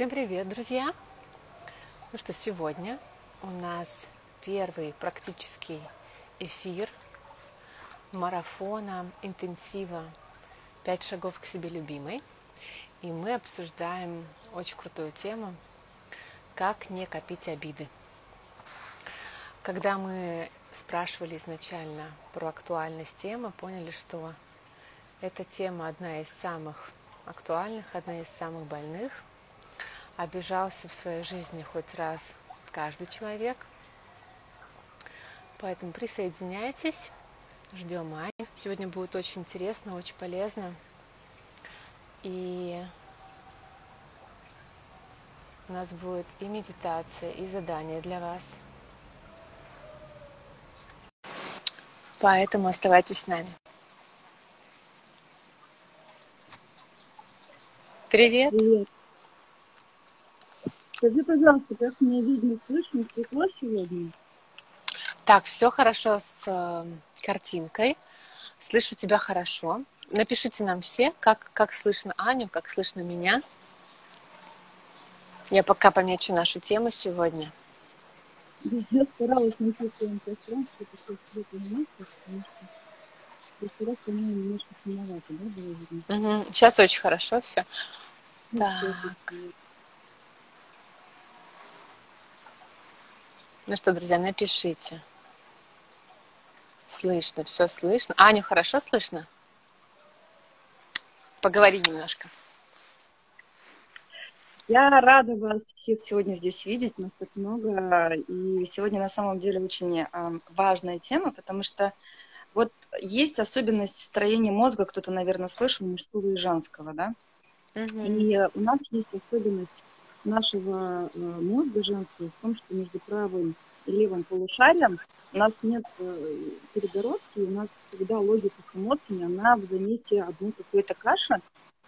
Всем привет, друзья! Ну что, сегодня у нас первый практический эфир марафона интенсива «Пять шагов к себе любимой». И мы обсуждаем очень крутую тему «Как не копить обиды». Когда мы спрашивали изначально про актуальность темы, поняли, что эта тема одна из самых актуальных, одна из самых больных – обижался в своей жизни хоть раз каждый человек. Поэтому присоединяйтесь, ждем Ани. Сегодня будет очень интересно, очень полезно. И у нас будет и медитация, и задание для вас. Поэтому оставайтесь с нами. Привет. Привет. Скажи, пожалуйста, как меня видно, слышно, светло сегодня? Так, все хорошо с э, картинкой. Слышу тебя хорошо. Напишите нам все, как, как слышно Аню, как слышно меня. Я пока помечу нашу тему сегодня. Я старалась найти пространстве такой свет потому что по-моему, немножко да, было видно? Угу. Сейчас очень хорошо все. Ну, так. Ну что, друзья, напишите. Слышно, все слышно. Аню хорошо слышно? Поговори немножко. Я рада вас всех сегодня здесь видеть, нас так много. И сегодня на самом деле очень важная тема, потому что вот есть особенность строения мозга, кто-то, наверное, слышал, мужского и женского, да? Угу. И у нас есть особенность нашего э, мозга женского в том, что между правым и левым полушарием у нас нет э, перегородки, у нас всегда логика с эмоциями, она в замесе одной какой-то каши,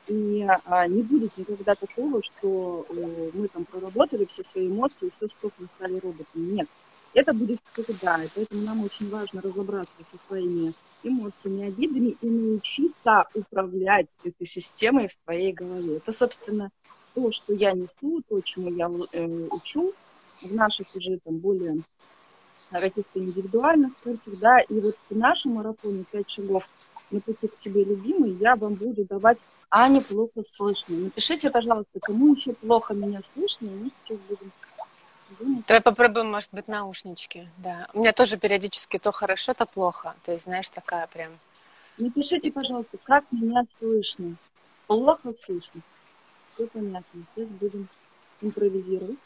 и а, не будет никогда такого, что э, мы там проработали все свои эмоции, все, стоп, мы стали роботами. Нет. Это будет всегда, и поэтому нам очень важно разобраться со своими эмоциями, обидами и научиться управлять этой системой в своей голове. Это, собственно, то, что я несу, то, чему я э, учу в наших уже там более каких-то индивидуальных курсах, да, и вот в нашем марафоне «Пять шагов на пути к тебе, любимый», я вам буду давать Ане плохо слышно. Напишите, пожалуйста, кому еще плохо меня слышно, и мы сейчас будем. Давай попробуем, может быть, наушнички, да. У меня тоже периодически то хорошо, то плохо, то есть, знаешь, такая прям... Напишите, пожалуйста, как меня слышно. Плохо слышно все понятно. Сейчас будем импровизировать.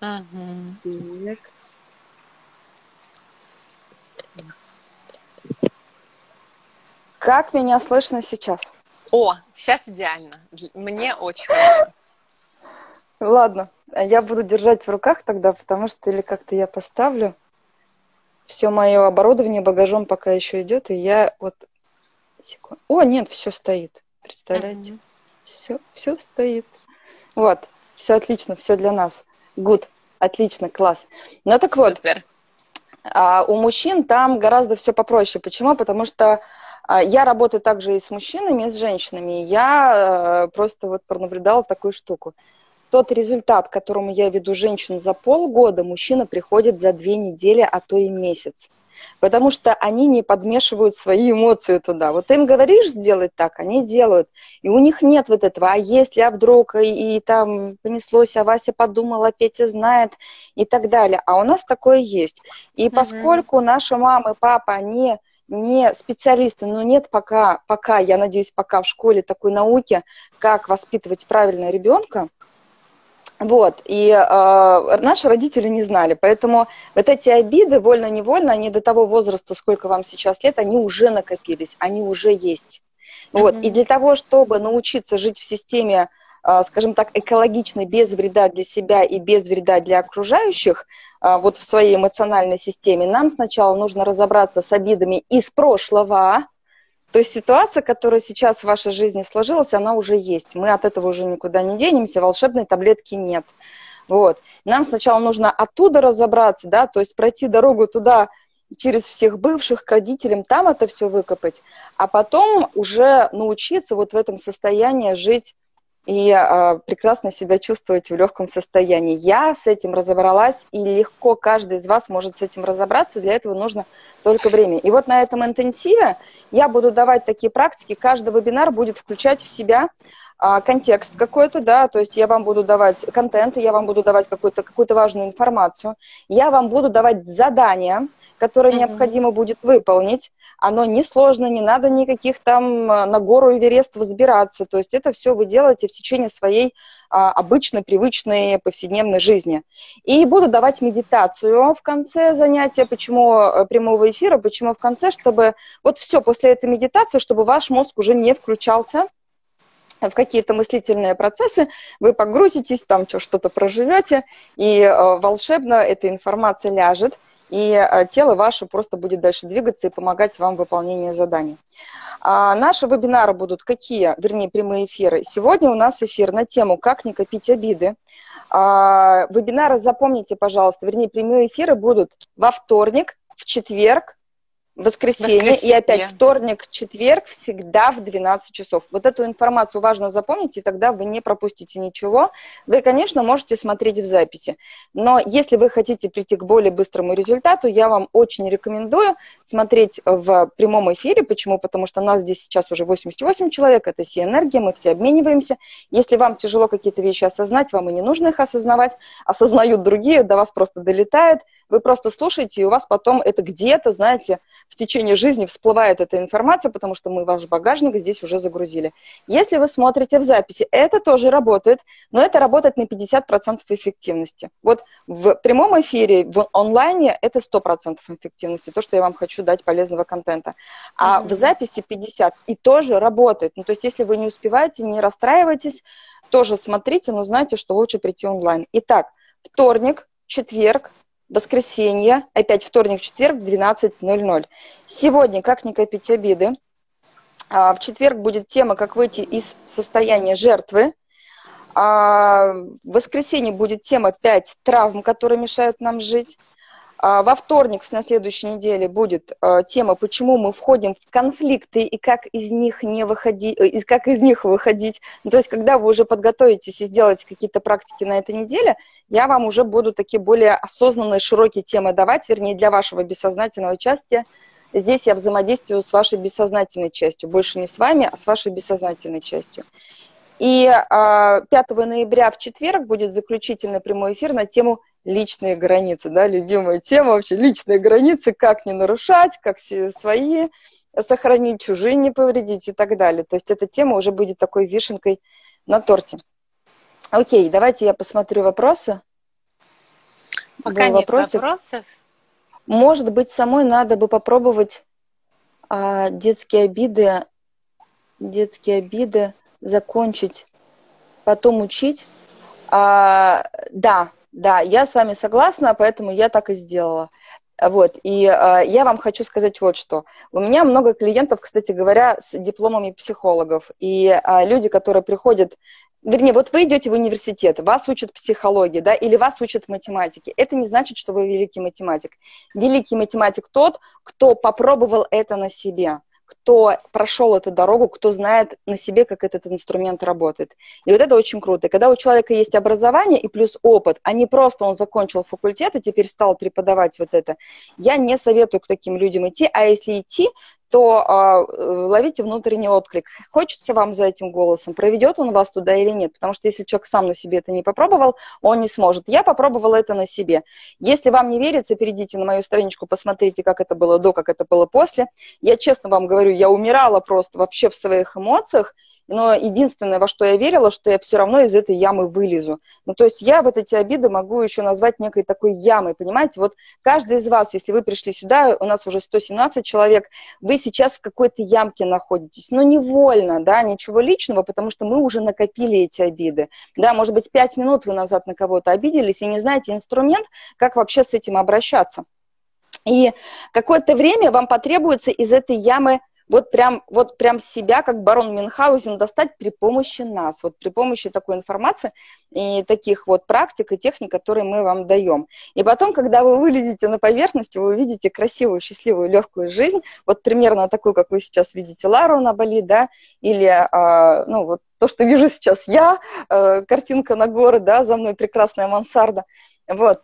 Угу. Так. Как меня слышно сейчас? О, сейчас идеально. Мне очень хорошо. Ладно, я буду держать в руках тогда, потому что или как-то я поставлю. Все мое оборудование багажом пока еще идет, и я вот... Секунд... О, нет, все стоит. Представляете? Угу. Все, все стоит. Вот, все отлично, все для нас. Good, отлично, класс. Ну так Супер. вот, а, у мужчин там гораздо все попроще. Почему? Потому что а, я работаю также и с мужчинами, и с женщинами. Я а, просто вот пронаблюдала такую штуку. Тот результат, к которому я веду женщин за полгода, мужчина приходит за две недели, а то и месяц потому что они не подмешивают свои эмоции туда. Вот ты им говоришь сделать так, они делают. И у них нет вот этого, а если, а вдруг, и, и там понеслось, а Вася подумала, Петя знает, и так далее. А у нас такое есть. И поскольку наши мамы, папа, они не специалисты, но нет пока, пока, я надеюсь, пока в школе такой науки, как воспитывать правильно ребенка, вот, и э, наши родители не знали, поэтому вот эти обиды, вольно-невольно, они до того возраста, сколько вам сейчас лет, они уже накопились, они уже есть. Mm-hmm. Вот, и для того, чтобы научиться жить в системе, э, скажем так, экологичной, без вреда для себя и без вреда для окружающих, э, вот в своей эмоциональной системе, нам сначала нужно разобраться с обидами из прошлого, то есть ситуация, которая сейчас в вашей жизни сложилась, она уже есть. Мы от этого уже никуда не денемся, волшебной таблетки нет. Вот. Нам сначала нужно оттуда разобраться, да, то есть пройти дорогу туда, через всех бывших к родителям, там это все выкопать, а потом уже научиться вот в этом состоянии жить и э, прекрасно себя чувствовать в легком состоянии. Я с этим разобралась, и легко каждый из вас может с этим разобраться. Для этого нужно только время. И вот на этом интенсиве я буду давать такие практики. Каждый вебинар будет включать в себя контекст какой-то, да, то есть я вам буду давать контент, я вам буду давать какую-то какую важную информацию, я вам буду давать задания, которые mm-hmm. необходимо будет выполнить. Оно не сложно, не надо никаких там а, на гору Эверест взбираться. То есть это все вы делаете в течение своей а, обычной, привычной повседневной жизни. И буду давать медитацию в конце занятия. Почему э, прямого эфира? Почему в конце? Чтобы вот все после этой медитации, чтобы ваш мозг уже не включался, в какие-то мыслительные процессы, вы погрузитесь, там что-то проживете, и э, волшебно эта информация ляжет, и э, тело ваше просто будет дальше двигаться и помогать вам в выполнении заданий. А наши вебинары будут какие, вернее, прямые эфиры. Сегодня у нас эфир на тему «Как не копить обиды». А, вебинары запомните, пожалуйста, вернее, прямые эфиры будут во вторник, в четверг, воскресенье, воскресенье и опять вторник, четверг всегда в 12 часов. Вот эту информацию важно запомнить, и тогда вы не пропустите ничего. Вы, конечно, можете смотреть в записи, но если вы хотите прийти к более быстрому результату, я вам очень рекомендую смотреть в прямом эфире. Почему? Потому что нас здесь сейчас уже 88 человек, это все энергия, мы все обмениваемся. Если вам тяжело какие-то вещи осознать, вам и не нужно их осознавать, осознают другие, до вас просто долетает, вы просто слушаете, и у вас потом это где-то, знаете, в течение жизни всплывает эта информация, потому что мы ваш багажник здесь уже загрузили. Если вы смотрите в записи, это тоже работает, но это работает на 50% эффективности. Вот в прямом эфире, в онлайне это 100% эффективности, то, что я вам хочу дать полезного контента. А mm-hmm. в записи 50% и тоже работает. Ну, то есть если вы не успеваете, не расстраивайтесь, тоже смотрите, но знайте, что лучше прийти онлайн. Итак, вторник, четверг, воскресенье, опять вторник, четверг, 12.00. Сегодня «Как не копить обиды». А, в четверг будет тема «Как выйти из состояния жертвы». А, в воскресенье будет тема «Пять травм, которые мешают нам жить». А, во вторник на следующей неделе будет а, тема, почему мы входим в конфликты и как из них не выходить, э, и как из них выходить. Ну, то есть, когда вы уже подготовитесь и сделаете какие-то практики на этой неделе, я вам уже буду такие более осознанные, широкие темы давать, вернее, для вашего бессознательного участия. Здесь я взаимодействую с вашей бессознательной частью, больше не с вами, а с вашей бессознательной частью. И 5 а, ноября в четверг будет заключительный прямой эфир на тему личные границы, да, любимая тема вообще, личные границы, как не нарушать, как все свои сохранить, чужие не повредить и так далее. То есть эта тема уже будет такой вишенкой на торте. Окей, давайте я посмотрю вопросы. Пока Был нет вопросик. вопросов. Может быть, самой надо бы попробовать а, детские обиды, детские обиды закончить, потом учить. А, да, да, я с вами согласна, поэтому я так и сделала. Вот, и э, я вам хочу сказать вот что. У меня много клиентов, кстати говоря, с дипломами психологов. И э, люди, которые приходят, вернее, вот вы идете в университет, вас учат психологии, да, или вас учат математике. Это не значит, что вы великий математик. Великий математик тот, кто попробовал это на себе кто прошел эту дорогу, кто знает на себе, как этот инструмент работает. И вот это очень круто. Когда у человека есть образование и плюс опыт, а не просто он закончил факультет и теперь стал преподавать вот это, я не советую к таким людям идти, а если идти, то э, ловите внутренний отклик. Хочется вам за этим голосом, проведет он вас туда или нет. Потому что если человек сам на себе это не попробовал, он не сможет. Я попробовала это на себе. Если вам не верится, перейдите на мою страничку, посмотрите, как это было до, как это было после. Я честно вам говорю, я умирала просто вообще в своих эмоциях, но единственное, во что я верила, что я все равно из этой ямы вылезу. Ну, то есть я вот эти обиды могу еще назвать некой такой ямой, понимаете? Вот каждый из вас, если вы пришли сюда, у нас уже 117 человек, вы сейчас в какой-то ямке находитесь, но невольно, да, ничего личного, потому что мы уже накопили эти обиды. Да, может быть, пять минут вы назад на кого-то обиделись и не знаете инструмент, как вообще с этим обращаться. И какое-то время вам потребуется из этой ямы вот прям, вот прям себя, как барон Мюнхгаузен, достать при помощи нас, вот при помощи такой информации и таких вот практик и техник, которые мы вам даем. И потом, когда вы вылезете на поверхность, вы увидите красивую, счастливую, легкую жизнь, вот примерно такую, как вы сейчас видите Лару на Бали, да, или, а, ну, вот то, что вижу сейчас я, а, картинка на горы, да, за мной прекрасная мансарда, вот.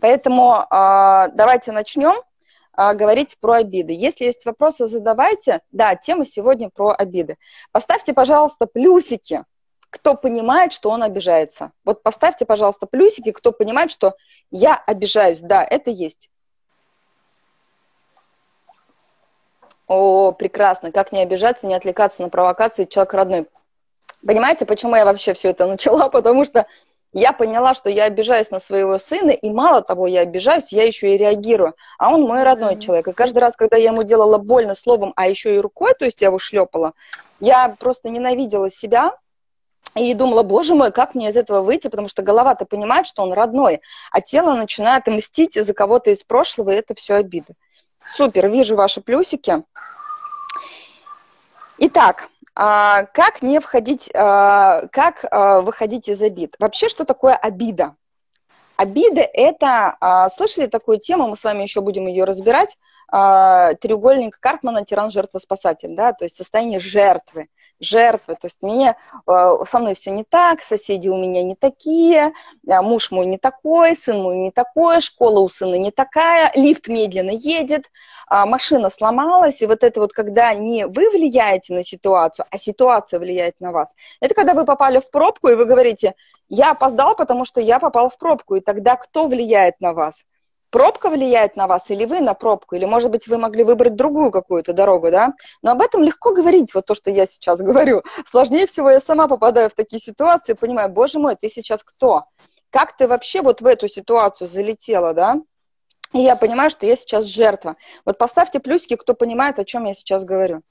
Поэтому а, давайте начнем а, говорить про обиды. Если есть вопросы, задавайте. Да, тема сегодня про обиды. Поставьте, пожалуйста, плюсики, кто понимает, что он обижается. Вот поставьте, пожалуйста, плюсики, кто понимает, что я обижаюсь. Да, это есть. О, прекрасно. Как не обижаться, не отвлекаться на провокации человек родной. Понимаете, почему я вообще все это начала? Потому что я поняла, что я обижаюсь на своего сына, и мало того, я обижаюсь, я еще и реагирую. А он мой родной человек. И каждый раз, когда я ему делала больно словом, а еще и рукой, то есть я его шлепала, я просто ненавидела себя, и думала, боже мой, как мне из этого выйти, потому что голова-то понимает, что он родной, а тело начинает мстить за кого-то из прошлого, и это все обиды. Супер, вижу ваши плюсики. Итак, как не входить, а, как а, выходить из обид? Вообще, что такое обида? Обида – это, слышали такую тему, мы с вами еще будем ее разбирать, треугольник Карпмана, тиран, жертва, спасатель, да, то есть состояние жертвы жертвы, то есть мне, со мной все не так, соседи у меня не такие, муж мой не такой, сын мой не такой, школа у сына не такая, лифт медленно едет, а, машина сломалась, и вот это вот, когда не вы влияете на ситуацию, а ситуация влияет на вас, это когда вы попали в пробку, и вы говорите, я опоздал, потому что я попал в пробку, и тогда кто влияет на вас? Пробка влияет на вас или вы на пробку, или, может быть, вы могли выбрать другую какую-то дорогу, да? Но об этом легко говорить, вот то, что я сейчас говорю. Сложнее всего я сама попадаю в такие ситуации, понимаю, боже мой, ты сейчас кто? Как ты вообще вот в эту ситуацию залетела, да? И я понимаю, что я сейчас жертва. Вот поставьте плюсики, кто понимает, о чем я сейчас говорю.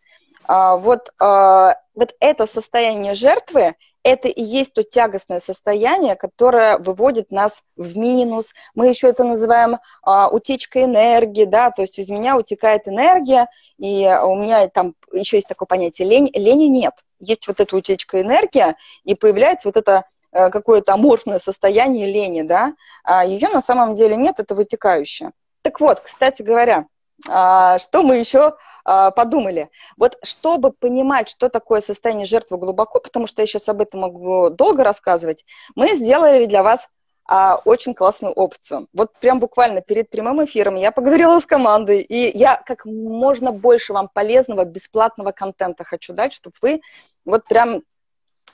А, вот, а, вот это состояние жертвы, это и есть то тягостное состояние, которое выводит нас в минус. Мы еще это называем а, утечкой энергии, да, то есть из меня утекает энергия, и у меня там еще есть такое понятие лень, лени нет. Есть вот эта утечка энергии, и появляется вот это Э, какое-то аморфное состояние лени, да, а ее на самом деле нет, это вытекающее. Так вот, кстати говоря, что мы еще а, подумали? Вот чтобы понимать, что такое состояние жертвы глубоко, потому что я сейчас об этом могу долго рассказывать, мы сделали для вас а, очень классную опцию. Вот прям буквально перед прямым эфиром я поговорила с командой, и я как можно больше вам полезного, бесплатного контента хочу дать, чтобы вы вот прям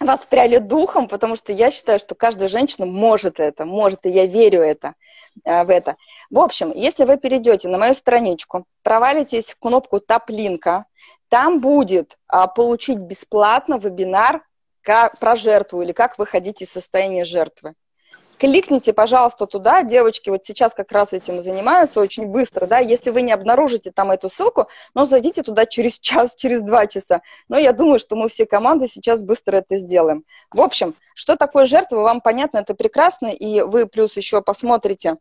воспряли духом, потому что я считаю, что каждая женщина может это, может, и я верю это, э, в это. В общем, если вы перейдете на мою страничку, провалитесь в кнопку «Тап-линка», там будет а, получить бесплатно вебинар как, про жертву или как выходить из состояния жертвы кликните, пожалуйста, туда. Девочки вот сейчас как раз этим занимаются очень быстро, да. Если вы не обнаружите там эту ссылку, но зайдите туда через час, через два часа. Но я думаю, что мы все команды сейчас быстро это сделаем. В общем, что такое жертва, вам понятно, это прекрасно, и вы плюс еще посмотрите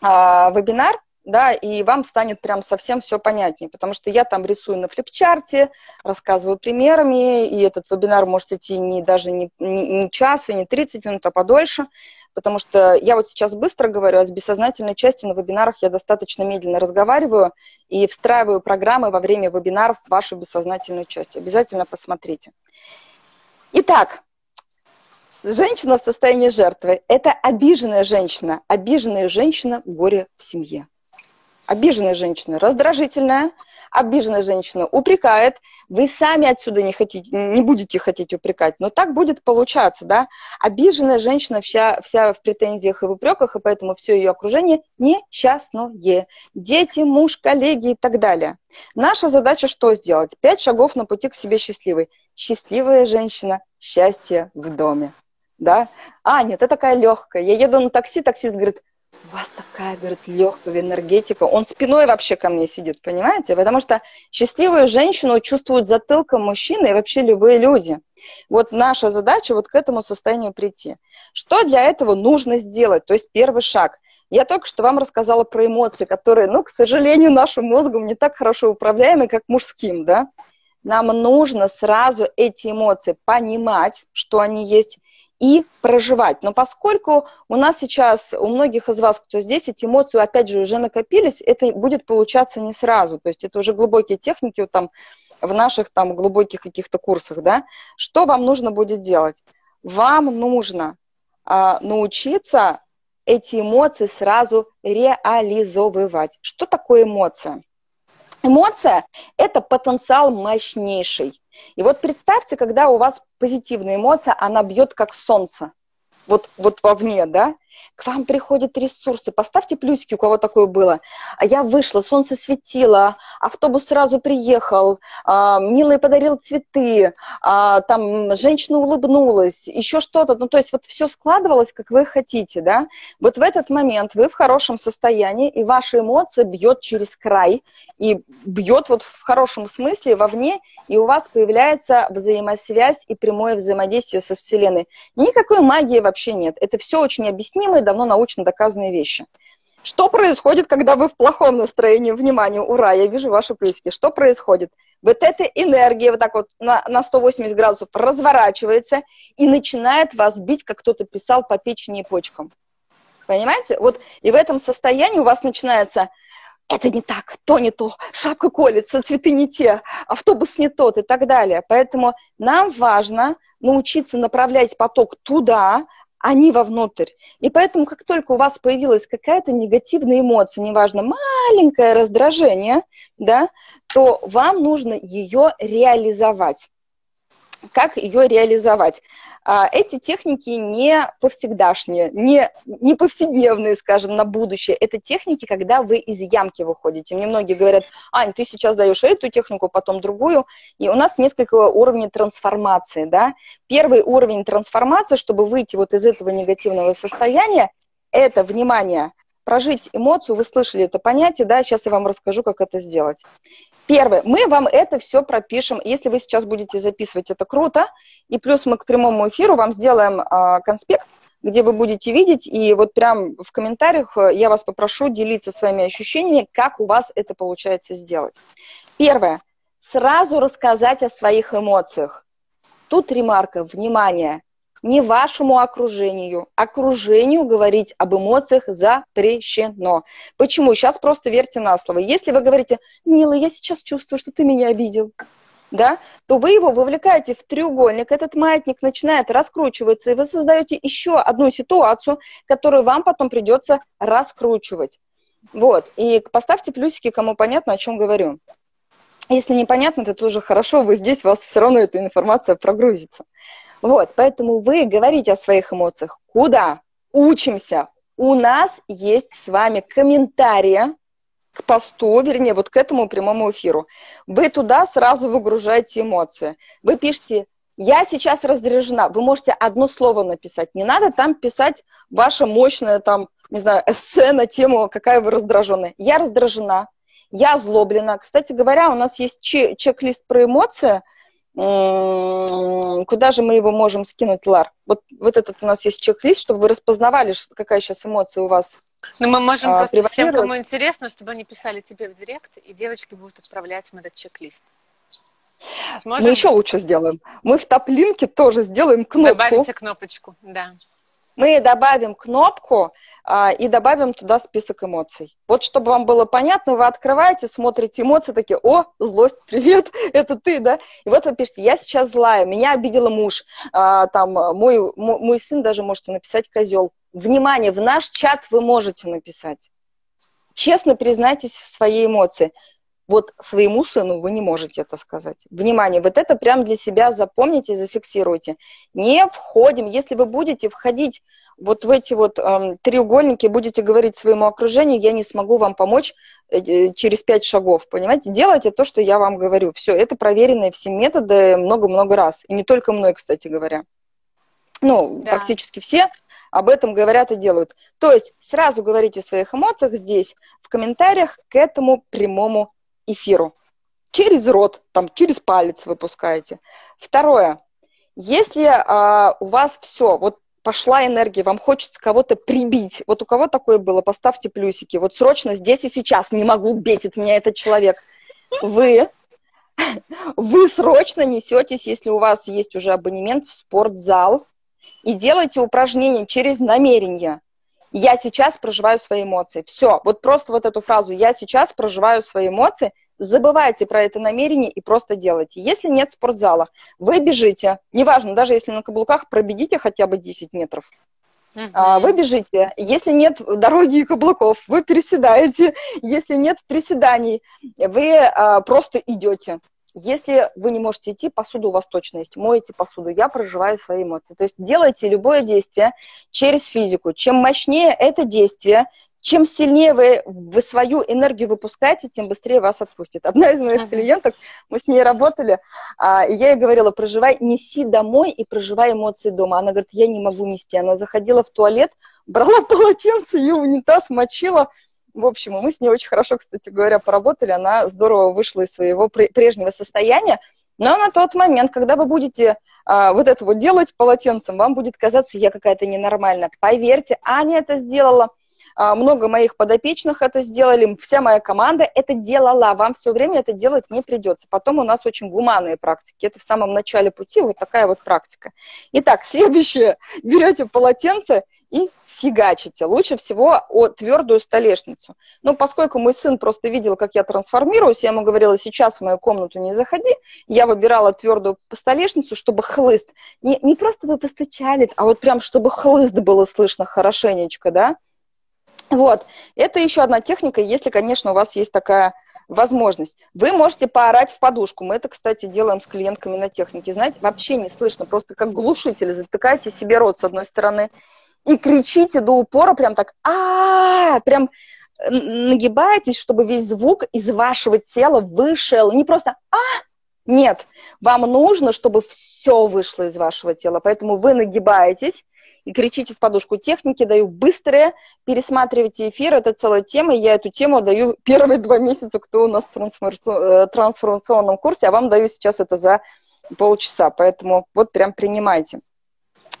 а, вебинар, да, и вам станет прям совсем все понятнее, потому что я там рисую на флипчарте, рассказываю примерами, и этот вебинар может идти не даже не, не, не час и не 30 минут, а подольше, потому что я вот сейчас быстро говорю, а с бессознательной частью на вебинарах я достаточно медленно разговариваю и встраиваю программы во время вебинаров в вашу бессознательную часть. Обязательно посмотрите. Итак, женщина в состоянии жертвы – это обиженная женщина. Обиженная женщина – горе в семье. Обиженная женщина раздражительная, обиженная женщина упрекает, вы сами отсюда не хотите, не будете хотеть упрекать, но так будет получаться, да. Обиженная женщина вся, вся в претензиях и в упреках, и поэтому все ее окружение несчастное. Дети, муж, коллеги и так далее. Наша задача что сделать? Пять шагов на пути к себе счастливой. Счастливая женщина, счастье в доме. Да? А, нет, ты такая легкая. Я еду на такси, таксист говорит, у вас такая, говорит, легкая энергетика. Он спиной вообще ко мне сидит, понимаете? Потому что счастливую женщину чувствуют затылком мужчины и вообще любые люди. Вот наша задача вот к этому состоянию прийти. Что для этого нужно сделать? То есть первый шаг. Я только что вам рассказала про эмоции, которые, ну, к сожалению, нашим мозгом не так хорошо управляемы, как мужским, да. Нам нужно сразу эти эмоции понимать, что они есть, и проживать. Но поскольку у нас сейчас, у многих из вас, кто здесь, эти эмоции, опять же, уже накопились, это будет получаться не сразу. То есть это уже глубокие техники вот там, в наших там глубоких каких-то курсах, да. Что вам нужно будет делать? Вам нужно а, научиться эти эмоции сразу реализовывать. Что такое эмоция? Эмоция – это потенциал мощнейший. И вот представьте, когда у вас позитивная эмоция, она бьет как солнце, вот, вот вовне, да, к вам приходят ресурсы. Поставьте плюсики, у кого такое было. А я вышла, солнце светило, автобус сразу приехал, а, милый подарил цветы, а, там женщина улыбнулась, еще что-то. Ну, то есть вот все складывалось, как вы хотите, да. Вот в этот момент вы в хорошем состоянии, и ваша эмоция бьет через край, и бьет вот в хорошем смысле вовне, и у вас появляется взаимосвязь и прямое взаимодействие со Вселенной. Никакой магии вообще нет. Это все очень объяснимое давно научно доказанные вещи. Что происходит, когда вы в плохом настроении? Внимание, ура, я вижу ваши плюсики. Что происходит? Вот эта энергия вот так вот на, на 180 градусов разворачивается и начинает вас бить, как кто-то писал, по печени и почкам. Понимаете? Вот и в этом состоянии у вас начинается это не так, то не то, шапка колется, цветы не те, автобус не тот и так далее. Поэтому нам важно научиться направлять поток туда, не вовнутрь. И поэтому, как только у вас появилась какая-то негативная эмоция, неважно, маленькое раздражение, да, то вам нужно ее реализовать. Как ее реализовать? А, эти техники не повсегдашние, не, не повседневные, скажем, на будущее. Это техники, когда вы из ямки выходите. Мне многие говорят, Ань, ты сейчас даешь эту технику, потом другую. И у нас несколько уровней трансформации. Да? Первый уровень трансформации, чтобы выйти вот из этого негативного состояния, это, внимание, прожить эмоцию, вы слышали это понятие, да, сейчас я вам расскажу, как это сделать. Первое, мы вам это все пропишем. Если вы сейчас будете записывать, это круто. И плюс мы к прямому эфиру вам сделаем э, конспект, где вы будете видеть, и вот прям в комментариях э, я вас попрошу делиться своими ощущениями, как у вас это получается сделать. Первое, сразу рассказать о своих эмоциях. Тут ремарка, внимание, не вашему окружению. Окружению говорить об эмоциях запрещено. Почему? Сейчас просто верьте на слово. Если вы говорите, милый, я сейчас чувствую, что ты меня обидел, да, то вы его вовлекаете в треугольник, этот маятник начинает раскручиваться, и вы создаете еще одну ситуацию, которую вам потом придется раскручивать. Вот, и поставьте плюсики, кому понятно, о чем говорю. Если непонятно, это тоже хорошо, вы здесь, у вас все равно эта информация прогрузится. Вот, поэтому вы говорите о своих эмоциях. Куда? Учимся. У нас есть с вами комментарии к посту, вернее, вот к этому прямому эфиру. Вы туда сразу выгружаете эмоции. Вы пишете я сейчас раздражена. Вы можете одно слово написать. Не надо там писать ваше мощное, там, не знаю, эссе на тему, какая вы раздраженная. Я раздражена, я озлоблена. Кстати говоря, у нас есть чек-лист про эмоции – куда же мы его можем скинуть, Лар? Вот, вот этот у нас есть чек-лист, чтобы вы распознавали, какая сейчас эмоция у вас. Ну, мы можем а, просто всем, кому интересно, чтобы они писали тебе в директ, и девочки будут отправлять им этот чек-лист. Сможем? Мы еще лучше сделаем. Мы в топ-линке тоже сделаем кнопку. Добавите кнопочку, да мы добавим кнопку а, и добавим туда список эмоций. Вот чтобы вам было понятно, вы открываете, смотрите эмоции, такие, о, злость, привет, это ты, да? И вот вы пишете, я сейчас злая, меня обидела муж, а, там, мой, мой сын даже можете написать козел. Внимание, в наш чат вы можете написать. Честно признайтесь в своей эмоции. Вот своему сыну вы не можете это сказать. Внимание, вот это прям для себя запомните и зафиксируйте. Не входим, если вы будете входить вот в эти вот эм, треугольники, будете говорить своему окружению, я не смогу вам помочь э, э, через пять шагов, понимаете? Делайте то, что я вам говорю. Все, это проверенные все методы много-много раз. И не только мной, кстати говоря. Ну, да. практически все об этом говорят и делают. То есть сразу говорите о своих эмоциях здесь, в комментариях к этому прямому эфиру. Через рот, там, через палец выпускаете. Второе. Если а, у вас все, вот пошла энергия, вам хочется кого-то прибить. Вот у кого такое было, поставьте плюсики. Вот срочно здесь и сейчас не могу, бесит меня этот человек. Вы, вы срочно несетесь, если у вас есть уже абонемент в спортзал, и делайте упражнения через намерение. Я сейчас проживаю свои эмоции. Все, вот просто вот эту фразу «я сейчас проживаю свои эмоции» забывайте про это намерение и просто делайте. Если нет спортзала, вы бежите, неважно, даже если на каблуках, пробегите хотя бы 10 метров. Uh-huh. Вы бежите. Если нет дороги и каблуков, вы переседаете. Если нет приседаний, вы а, просто идете. Если вы не можете идти, посуду у вас точно есть. Моете посуду. Я проживаю свои эмоции. То есть делайте любое действие через физику. Чем мощнее это действие, чем сильнее вы, вы свою энергию выпускаете, тем быстрее вас отпустит. Одна из моих клиенток, мы с ней работали, а, и я ей говорила, проживай, неси домой и проживай эмоции дома. Она говорит, я не могу нести. Она заходила в туалет, брала полотенце, ее унитаз мочила. В общем, мы с ней очень хорошо, кстати говоря, поработали. Она здорово вышла из своего прежнего состояния. Но на тот момент, когда вы будете а, вот это вот делать полотенцем, вам будет казаться, я какая-то ненормальная. Поверьте, Аня это сделала – много моих подопечных это сделали, вся моя команда это делала. Вам все время это делать не придется. Потом у нас очень гуманные практики. Это в самом начале пути вот такая вот практика. Итак, следующее. Берете полотенце и фигачите. Лучше всего о твердую столешницу. Ну, поскольку мой сын просто видел, как я трансформируюсь, я ему говорила, сейчас в мою комнату не заходи, я выбирала твердую столешницу, чтобы хлыст. Не, не просто вы постучали, а вот прям, чтобы хлыст было слышно хорошенечко, да? Вот, это еще одна техника, если, конечно, у вас есть такая возможность. Вы можете поорать в подушку. Мы это, кстати, делаем с клиентками на технике. Знаете, вообще не слышно, просто как глушитель. Затыкаете себе рот с одной стороны и кричите до упора, прям так, а прям нагибаетесь, чтобы весь звук из вашего тела вышел. Не просто а нет, вам нужно, чтобы все вышло из вашего тела. Поэтому вы нагибаетесь, и кричите в подушку. Техники даю быстрые, пересматривайте эфир, это целая тема, я эту тему даю первые два месяца, кто у нас в э, трансформационном курсе, а вам даю сейчас это за полчаса, поэтому вот прям принимайте.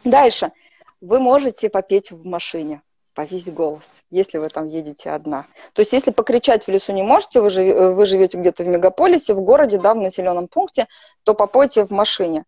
Дальше. Вы можете попеть в машине по весь голос, если вы там едете одна. То есть, если покричать в лесу не можете, вы, жив, вы живете где-то в мегаполисе, в городе, да, в населенном пункте, то попойте в машине.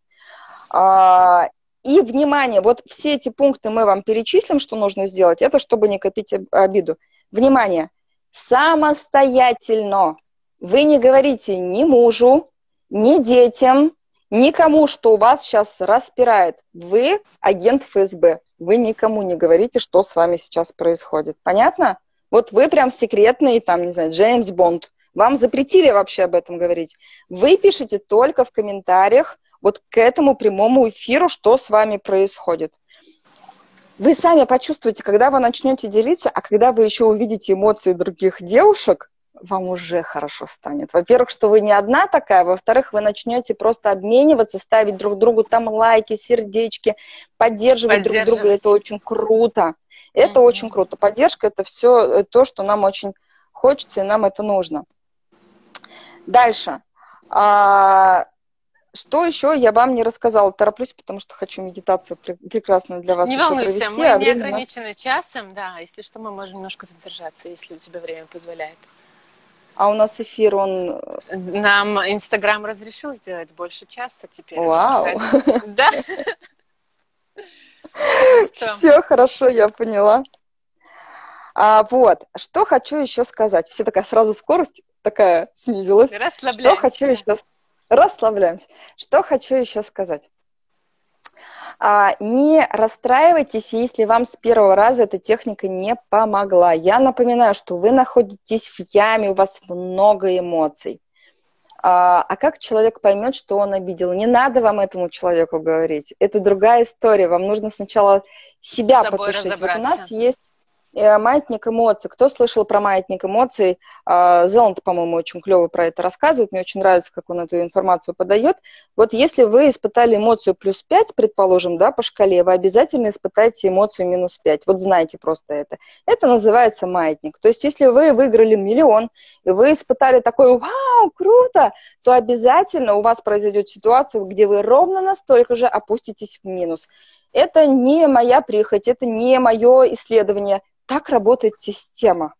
А, и, внимание, вот все эти пункты мы вам перечислим, что нужно сделать, это чтобы не копить обиду. Внимание, самостоятельно. Вы не говорите ни мужу, ни детям, никому, что у вас сейчас распирает. Вы агент ФСБ. Вы никому не говорите, что с вами сейчас происходит. Понятно? Вот вы прям секретный, там, не знаю, Джеймс Бонд. Вам запретили вообще об этом говорить. Вы пишете только в комментариях, вот к этому прямому эфиру, что с вами происходит. Вы сами почувствуете, когда вы начнете делиться, а когда вы еще увидите эмоции других девушек, вам уже хорошо станет. Во-первых, что вы не одна такая, во-вторых, вы начнете просто обмениваться, ставить друг другу там лайки, сердечки, поддерживать, поддерживать. друг друга. Это очень круто. Это mm-hmm. очень круто. Поддержка это все то, что нам очень хочется, и нам это нужно. Дальше. А, что еще я вам не рассказала? Тороплюсь, потому что хочу медитацию прекрасно для вас Не волнуйся, провести, мы а не ограничены нас... часом, да, если что, мы можем немножко задержаться, если у тебя время позволяет. А у нас эфир, он... Э, Нам Инстаграм разрешил сделать больше часа теперь. Вау! Да. Все хорошо, я поняла. А, вот, что хочу еще сказать. Все такая сразу скорость такая снизилась. Что хочу еще сказать расслабляемся. Что хочу еще сказать. А, не расстраивайтесь, если вам с первого раза эта техника не помогла. Я напоминаю, что вы находитесь в яме, у вас много эмоций. А, а как человек поймет, что он обидел? Не надо вам этому человеку говорить. Это другая история. Вам нужно сначала себя потушить. Вот у нас есть маятник эмоций. Кто слышал про маятник эмоций? А, Зеланд, по-моему, очень клево про это рассказывает. Мне очень нравится, как он эту информацию подает. Вот если вы испытали эмоцию плюс 5, предположим, да, по шкале, вы обязательно испытаете эмоцию минус 5. Вот знайте просто это. Это называется маятник. То есть если вы выиграли миллион, и вы испытали такой «Вау, круто!», то обязательно у вас произойдет ситуация, где вы ровно настолько же опуститесь в минус. Это не моя прихоть, это не мое исследование. Так работает система.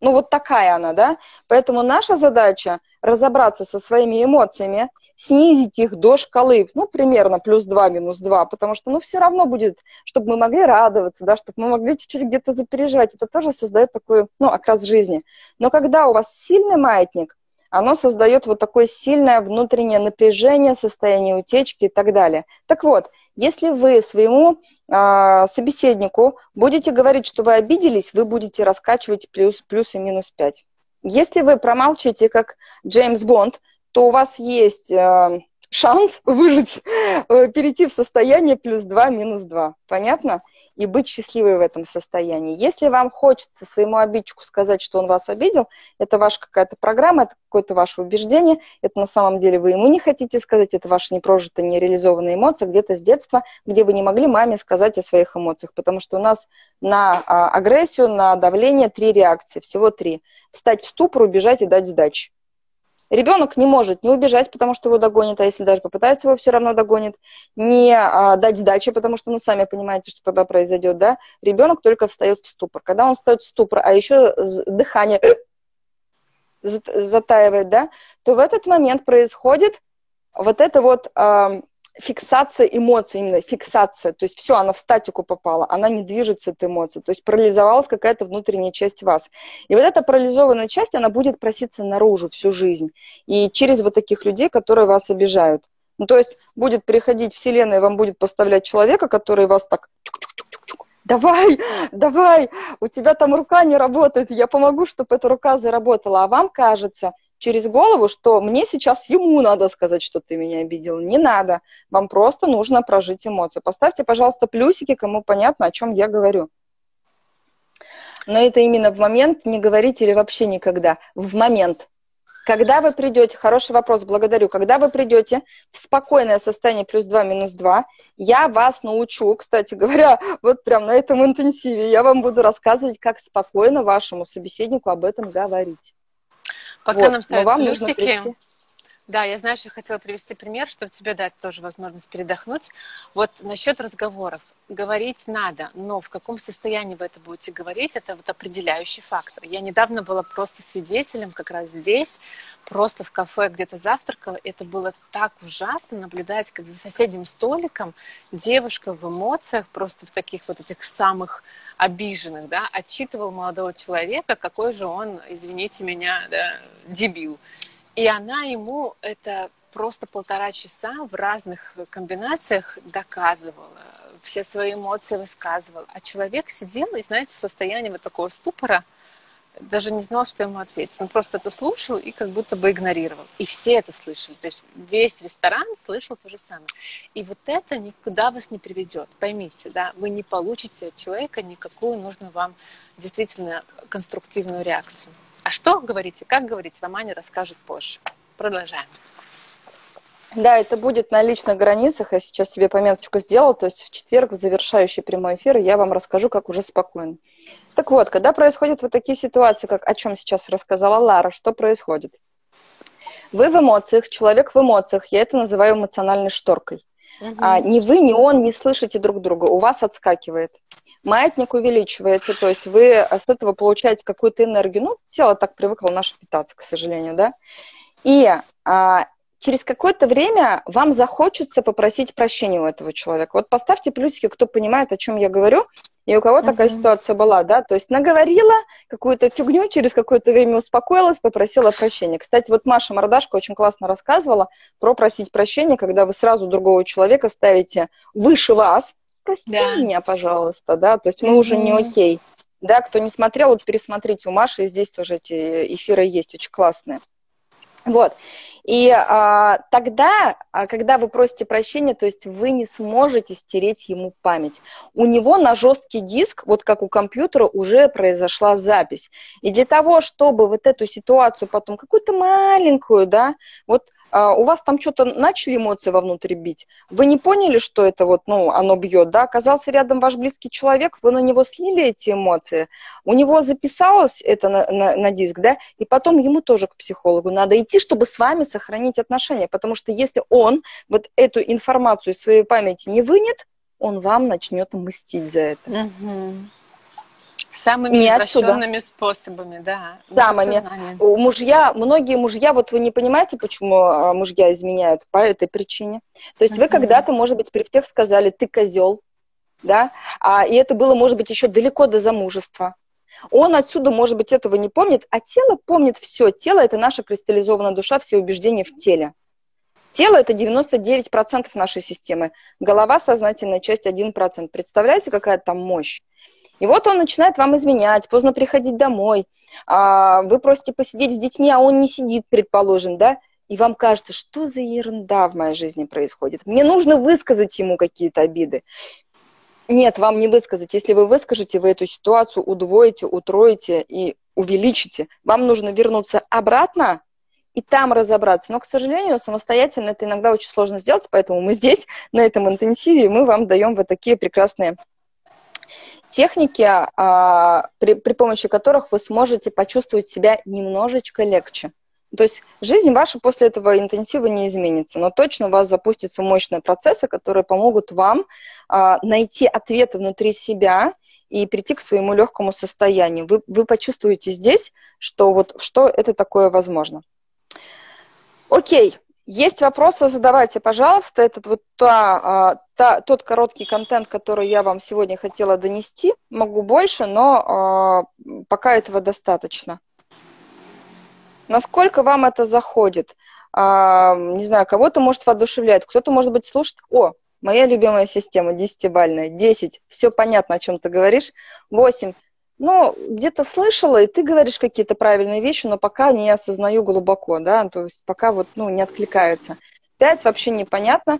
Ну, вот такая она, да? Поэтому наша задача разобраться со своими эмоциями, снизить их до шкалы, ну, примерно плюс 2, минус 2, потому что, ну, все равно будет, чтобы мы могли радоваться, да, чтобы мы могли чуть-чуть где-то запереживать. Это тоже создает такой, ну, окрас жизни. Но когда у вас сильный маятник, оно создает вот такое сильное внутреннее напряжение, состояние утечки и так далее. Так вот, если вы своему э, собеседнику будете говорить, что вы обиделись, вы будете раскачивать плюс, плюс и минус 5. Если вы промолчите, как Джеймс Бонд, то у вас есть э, шанс выжить, э, перейти в состояние плюс 2, минус 2. Понятно? И быть счастливой в этом состоянии. Если вам хочется своему обидчику сказать, что он вас обидел, это ваша какая-то программа, это какое-то ваше убеждение, это на самом деле вы ему не хотите сказать, это ваша непрожитая, нереализованная эмоция где-то с детства, где вы не могли маме сказать о своих эмоциях. Потому что у нас на а, агрессию, на давление три реакции, всего три. Встать в ступор, убежать и дать сдачи. Ребенок не может не убежать, потому что его догонит, а если даже попытается, его все равно догонит, не а, дать сдачи, потому что, ну, сами понимаете, что тогда произойдет, да, ребенок только встает в ступор. Когда он встает в ступор, а еще дыхание затаивает, да, то в этот момент происходит вот это вот фиксация эмоций, именно фиксация, то есть все, она в статику попала, она не движется, эта эмоция, то есть парализовалась какая-то внутренняя часть вас. И вот эта парализованная часть, она будет проситься наружу всю жизнь. И через вот таких людей, которые вас обижают. Ну, то есть будет приходить Вселенная, вам будет поставлять человека, который вас так давай, давай, у тебя там рука не работает, я помогу, чтобы эта рука заработала. А вам кажется, через голову, что мне сейчас ему надо сказать, что ты меня обидел. Не надо. Вам просто нужно прожить эмоцию. Поставьте, пожалуйста, плюсики, кому понятно, о чем я говорю. Но это именно в момент, не говорите или вообще никогда. В момент. Когда вы придете, хороший вопрос, благодарю, когда вы придете в спокойное состояние плюс 2, минус 2, я вас научу, кстати говоря, вот прям на этом интенсиве, я вам буду рассказывать, как спокойно вашему собеседнику об этом говорить. Пока вот, нам ставят плюсики. Да, я знаю, что я хотела привести пример, чтобы тебе дать тоже возможность передохнуть. Вот насчет разговоров. Говорить надо, но в каком состоянии вы это будете говорить, это вот определяющий фактор. Я недавно была просто свидетелем, как раз здесь, просто в кафе где-то завтракала. Это было так ужасно наблюдать, как за соседним столиком девушка в эмоциях, просто в таких вот этих самых обиженных, да, отчитывал молодого человека, какой же он, извините меня, да, дебил. И она ему это просто полтора часа в разных комбинациях доказывала, все свои эмоции высказывала. А человек сидел и, знаете, в состоянии вот такого ступора, даже не знал, что ему ответить. Он просто это слушал и как будто бы игнорировал. И все это слышали. То есть весь ресторан слышал то же самое. И вот это никуда вас не приведет. Поймите, да, вы не получите от человека никакую нужную вам действительно конструктивную реакцию. А что говорите, как говорите, вам Аня расскажет позже. Продолжаем. Да, это будет на личных границах. Я сейчас себе пометочку сделала. То есть в четверг, в завершающий прямой эфир, я вам расскажу, как уже спокойно. Так вот, когда происходят вот такие ситуации, как о чем сейчас рассказала Лара, что происходит? Вы в эмоциях, человек в эмоциях, я это называю эмоциональной шторкой. Угу. А, ни вы, ни он не слышите друг друга, у вас отскакивает. Маятник увеличивается, то есть вы с этого получаете какую-то энергию. Ну, тело так привыкло наше питаться, к сожалению, да. И а, через какое-то время вам захочется попросить прощения у этого человека. Вот поставьте плюсики, кто понимает, о чем я говорю, и у кого uh-huh. такая ситуация была, да, то есть наговорила какую-то фигню, через какое-то время успокоилась, попросила прощения. Кстати, вот Маша Мордашко очень классно рассказывала про просить прощения, когда вы сразу другого человека ставите выше вас, прости да. меня, пожалуйста, да, то есть мы uh-huh. уже не окей. Да, кто не смотрел, вот пересмотрите у Маши, здесь тоже эти эфиры есть, очень классные. Вот. И а, тогда, а, когда вы просите прощения, то есть вы не сможете стереть ему память. У него на жесткий диск, вот как у компьютера, уже произошла запись. И для того, чтобы вот эту ситуацию потом, какую-то маленькую, да, вот у вас там что-то начали эмоции вовнутрь бить, вы не поняли, что это вот, ну, оно бьет, да, оказался рядом ваш близкий человек, вы на него слили эти эмоции, у него записалось это на, на, на диск, да, и потом ему тоже к психологу надо идти, чтобы с вами сохранить отношения, потому что если он вот эту информацию из своей памяти не вынет, он вам начнет мстить за это. Угу. Самыми не извращенными отсюда. способами, да. Самыми. Мужья, многие мужья, вот вы не понимаете, почему а, мужья изменяют по этой причине. То есть uh-huh. вы когда-то, может быть, при всех сказали, ты козел, да, а, и это было, может быть, еще далеко до замужества. Он отсюда, может быть, этого не помнит, а тело помнит все. Тело – это наша кристаллизованная душа, все убеждения в теле. Тело – это 99% нашей системы. Голова – сознательная часть 1%. Представляете, какая там мощь? И вот он начинает вам изменять, поздно приходить домой. А, вы просите посидеть с детьми, а он не сидит, предположим, да? И вам кажется, что за ерунда в моей жизни происходит? Мне нужно высказать ему какие-то обиды. Нет, вам не высказать. Если вы выскажете, вы эту ситуацию удвоите, утроите и увеличите. Вам нужно вернуться обратно и там разобраться. Но, к сожалению, самостоятельно это иногда очень сложно сделать, поэтому мы здесь, на этом интенсиве, мы вам даем вот такие прекрасные техники, а, при, при помощи которых вы сможете почувствовать себя немножечко легче. То есть жизнь ваша после этого интенсива не изменится, но точно у вас запустятся мощные процессы, которые помогут вам а, найти ответы внутри себя и прийти к своему легкому состоянию. Вы, вы почувствуете здесь, что вот что это такое возможно. Окей, есть вопросы, задавайте, пожалуйста. Этот вот та, а, та, тот короткий контент, который я вам сегодня хотела донести. Могу больше, но э, пока этого достаточно. Насколько вам это заходит? Э, не знаю, кого-то может воодушевляет, кто-то, может быть, слушает. О, моя любимая система, десятибальная. Десять, все понятно, о чем ты говоришь. Восемь, ну, где-то слышала, и ты говоришь какие-то правильные вещи, но пока не осознаю глубоко, да, то есть пока вот, ну, не откликается. Пять вообще непонятно,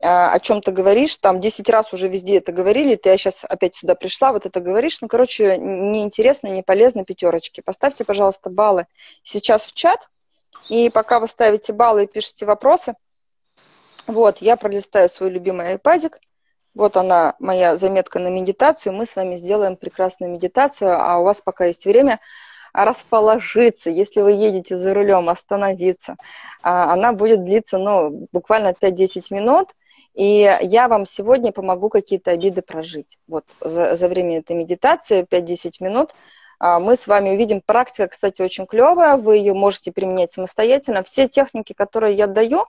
а, о чем ты говоришь, там 10 раз уже везде это говорили, ты я сейчас опять сюда пришла, вот это говоришь, ну, короче, неинтересно, не полезно, пятерочки. Поставьте, пожалуйста, баллы сейчас в чат, и пока вы ставите баллы и пишете вопросы, вот, я пролистаю свой любимый айпадик, вот она, моя заметка на медитацию. Мы с вами сделаем прекрасную медитацию, а у вас пока есть время расположиться, если вы едете за рулем, остановиться. А, она будет длиться, ну, буквально 5-10 минут, и я вам сегодня помогу какие-то обиды прожить. Вот за, за время этой медитации 5-10 минут мы с вами увидим. Практика, кстати, очень клевая, вы ее можете применять самостоятельно. Все техники, которые я даю,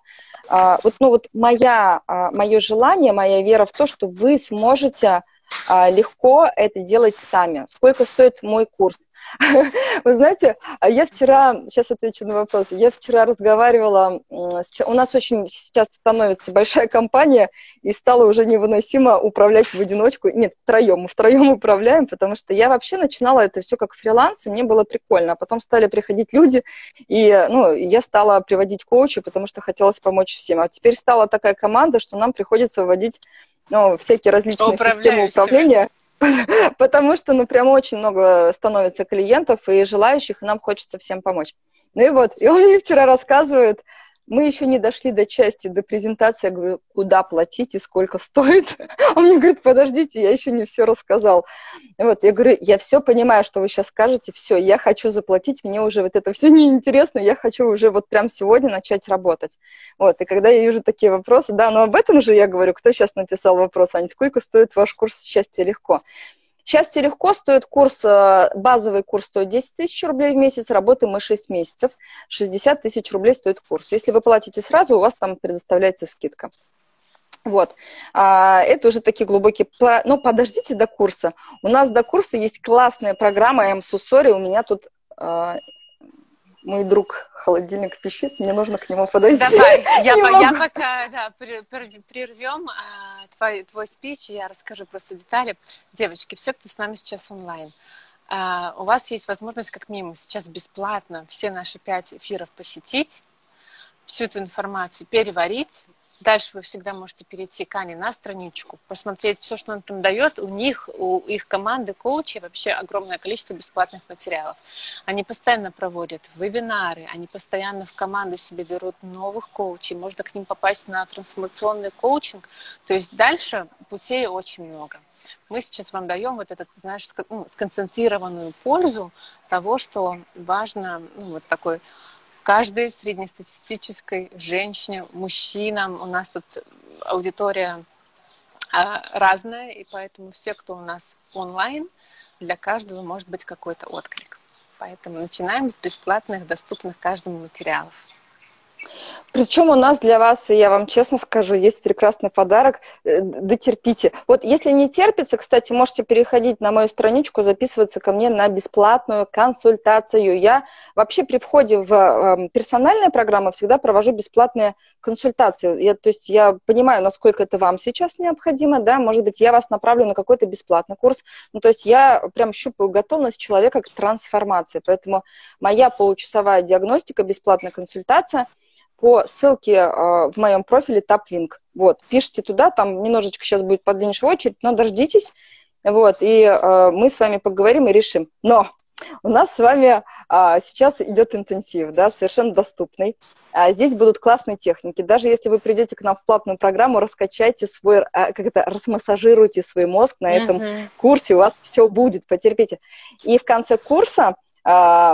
а, вот, ну, вот моя, а, мое желание, моя вера в то, что вы сможете а, легко это делать сами. Сколько стоит мой курс? Вы знаете, я вчера, сейчас отвечу на вопрос, я вчера разговаривала, у нас очень сейчас становится большая компания, и стало уже невыносимо управлять в одиночку. Нет, втроем, мы втроем управляем, потому что я вообще начинала это все как фриланс, и мне было прикольно. А потом стали приходить люди, и ну, я стала приводить коучи, потому что хотелось помочь всем. А теперь стала такая команда, что нам приходится вводить ну, всякие различные системы управления. Потому что, ну, прям очень много становится клиентов и желающих, и нам хочется всем помочь. Ну и вот, и он мне вчера рассказывает, мы еще не дошли до части, до презентации. Я говорю, куда платить и сколько стоит? Он мне говорит, подождите, я еще не все рассказал. Вот, я говорю, я все понимаю, что вы сейчас скажете, все, я хочу заплатить, мне уже вот это все неинтересно, я хочу уже вот прям сегодня начать работать. Вот, и когда я вижу такие вопросы, да, но об этом же я говорю, кто сейчас написал вопрос, Ань, сколько стоит ваш курс «Счастье легко»? Счастье легко стоит курс, э, базовый курс стоит 10 тысяч рублей в месяц, работаем мы 6 месяцев, 60 тысяч рублей стоит курс. Если вы платите сразу, у вас там предоставляется скидка. Вот. А, это уже такие глубокие... Ну, подождите до курса. У нас до курса есть классная программа so sorry. У меня тут а, мой друг холодильник пищит, мне нужно к нему подойти. Давай, я, по, я пока да, прервем а, твой, твой спич, я расскажу просто детали. Девочки, все, кто с нами сейчас онлайн, а, у вас есть возможность как минимум сейчас бесплатно все наши пять эфиров посетить, всю эту информацию переварить, Дальше вы всегда можете перейти к Ане на страничку, посмотреть все, что он там дает. У них, у их команды коучей вообще огромное количество бесплатных материалов. Они постоянно проводят вебинары, они постоянно в команду себе берут новых коучей. Можно к ним попасть на трансформационный коучинг. То есть дальше путей очень много. Мы сейчас вам даем вот этот, знаешь, ну, сконцентрированную пользу того, что важно, ну, вот такой каждой среднестатистической женщине, мужчинам. У нас тут аудитория а, разная, и поэтому все, кто у нас онлайн, для каждого может быть какой-то отклик. Поэтому начинаем с бесплатных, доступных каждому материалов. Причем у нас для вас, я вам честно скажу, есть прекрасный подарок. Э, дотерпите. Вот если не терпится, кстати, можете переходить на мою страничку, записываться ко мне на бесплатную консультацию. Я вообще при входе в эм, персональные программы всегда провожу бесплатные консультации. Я, то есть я понимаю, насколько это вам сейчас необходимо, да, может быть, я вас направлю на какой-то бесплатный курс. Ну, то есть я прям щупаю готовность человека к трансформации. Поэтому моя получасовая диагностика, бесплатная консультация – по ссылке э, в моем профиле таплинк. Вот, пишите туда, там немножечко сейчас будет подлиннейшая очередь, но дождитесь, вот, и э, мы с вами поговорим и решим. Но у нас с вами а, сейчас идет интенсив, да, совершенно доступный. А здесь будут классные техники. Даже если вы придете к нам в платную программу, раскачайте свой, а, как это, расмассажируйте свой мозг на этом uh-huh. курсе, у вас все будет, потерпите. И в конце курса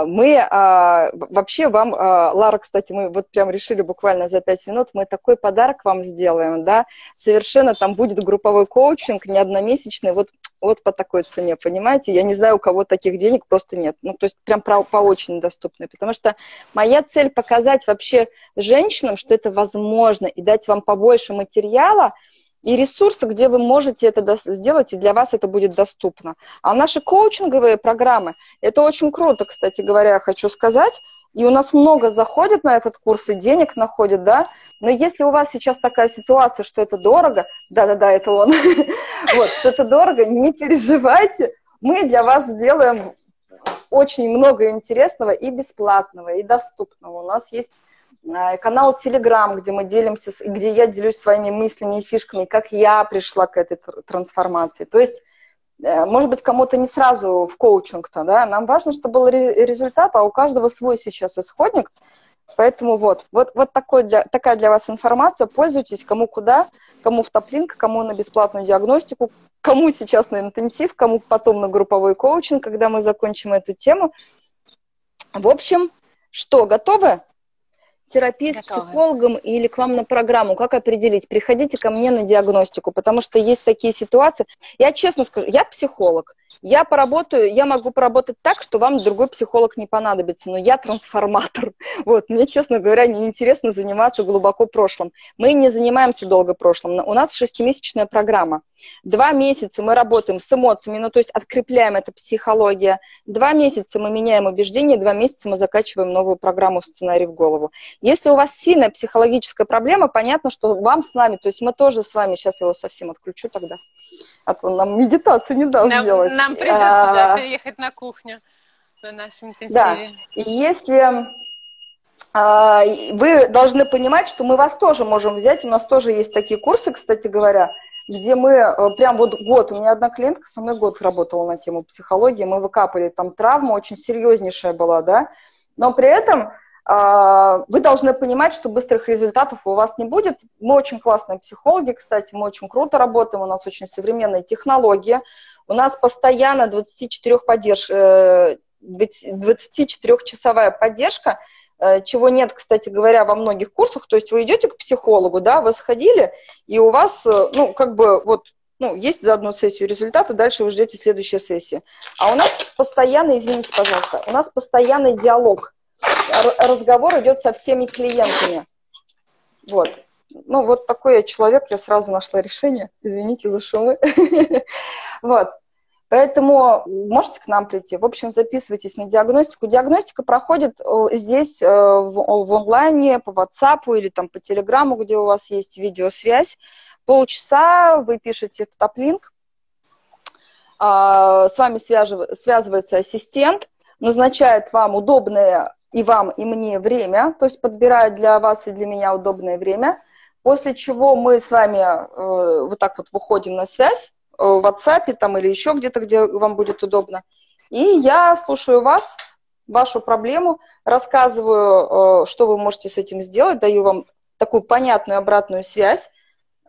мы а, вообще вам, а, Лара, кстати, мы вот прям решили буквально за пять минут, мы такой подарок вам сделаем, да, совершенно там будет групповой коучинг, не одномесячный, вот, вот по такой цене, понимаете? Я не знаю, у кого таких денег просто нет. Ну, то есть прям по очень доступной, потому что моя цель показать вообще женщинам, что это возможно, и дать вам побольше материала, и ресурсы, где вы можете это сделать, и для вас это будет доступно. А наши коучинговые программы, это очень круто, кстати говоря, хочу сказать, и у нас много заходит на этот курс и денег находит, да, но если у вас сейчас такая ситуация, что это дорого, да-да-да, это он, вот, что это дорого, не переживайте, мы для вас сделаем очень много интересного и бесплатного, и доступного. У нас есть канал Телеграм, где мы делимся, где я делюсь своими мыслями и фишками, как я пришла к этой трансформации. То есть, э, может быть, кому-то не сразу в коучинг-то, да, нам важно, чтобы был результат, а у каждого свой сейчас исходник, Поэтому вот, вот, вот такой для, такая для вас информация. Пользуйтесь кому куда, кому в топлинк, кому на бесплатную диагностику, кому сейчас на интенсив, кому потом на групповой коучинг, когда мы закончим эту тему. В общем, что, готовы? Терапии с психологом или к вам на программу? Как определить? Приходите ко мне на диагностику, потому что есть такие ситуации. Я честно скажу, я психолог. Я поработаю, я могу поработать так, что вам другой психолог не понадобится, но я трансформатор. Вот, мне, честно говоря, неинтересно заниматься глубоко прошлым. Мы не занимаемся долго прошлым. У нас шестимесячная программа. Два месяца мы работаем с эмоциями, ну, то есть открепляем это психология. Два месяца мы меняем убеждения, два месяца мы закачиваем новую программу в сценарий в голову. Если у вас сильная психологическая проблема, понятно, что вам с нами, то есть мы тоже с вами, сейчас я его совсем отключу тогда, а то нам медитацию не даст нам, сделать. Нам придется, а, да, переехать на кухню на нашем интенсиве. Да, и если а, вы должны понимать, что мы вас тоже можем взять, у нас тоже есть такие курсы, кстати говоря, где мы э, прям вот год, у меня одна клиентка со мной год работала на тему психологии, мы выкапали там травму, очень серьезнейшая была, да, но при этом вы должны понимать, что быстрых результатов у вас не будет. Мы очень классные психологи, кстати, мы очень круто работаем, у нас очень современные технологии, у нас постоянно 24 поддерж... 24-часовая э, поддержка, Э, чего нет, кстати говоря, во многих курсах. То есть вы идете к психологу, да, вы сходили, и у вас, э, ну, как бы вот ну, есть за одну сессию результаты, дальше вы ждете следующей сессии. А у нас постоянно, извините, пожалуйста, у нас постоянный диалог. Разговор идет со всеми клиентами. Вот. Ну, вот такой я человек, я сразу нашла решение. Извините за шумы. Вот. Поэтому можете к нам прийти. В общем, записывайтесь на диагностику. Диагностика проходит э, здесь э, в, онлайне, по WhatsApp или там по Телеграму, где у вас есть видеосвязь. Полчаса вы пишете в топлинк, а, с вами связывается ассистент, назначает вам удобное и вам, и мне время, то есть подбирает для вас и для меня удобное время, после чего мы с вами э, вот так вот выходим на связь, Э, в WhatsApp там, или еще где-то, где вам будет удобно. И я слушаю вас, вашу проблему, рассказываю, э, что вы можете с этим сделать, даю вам такую понятную обратную связь,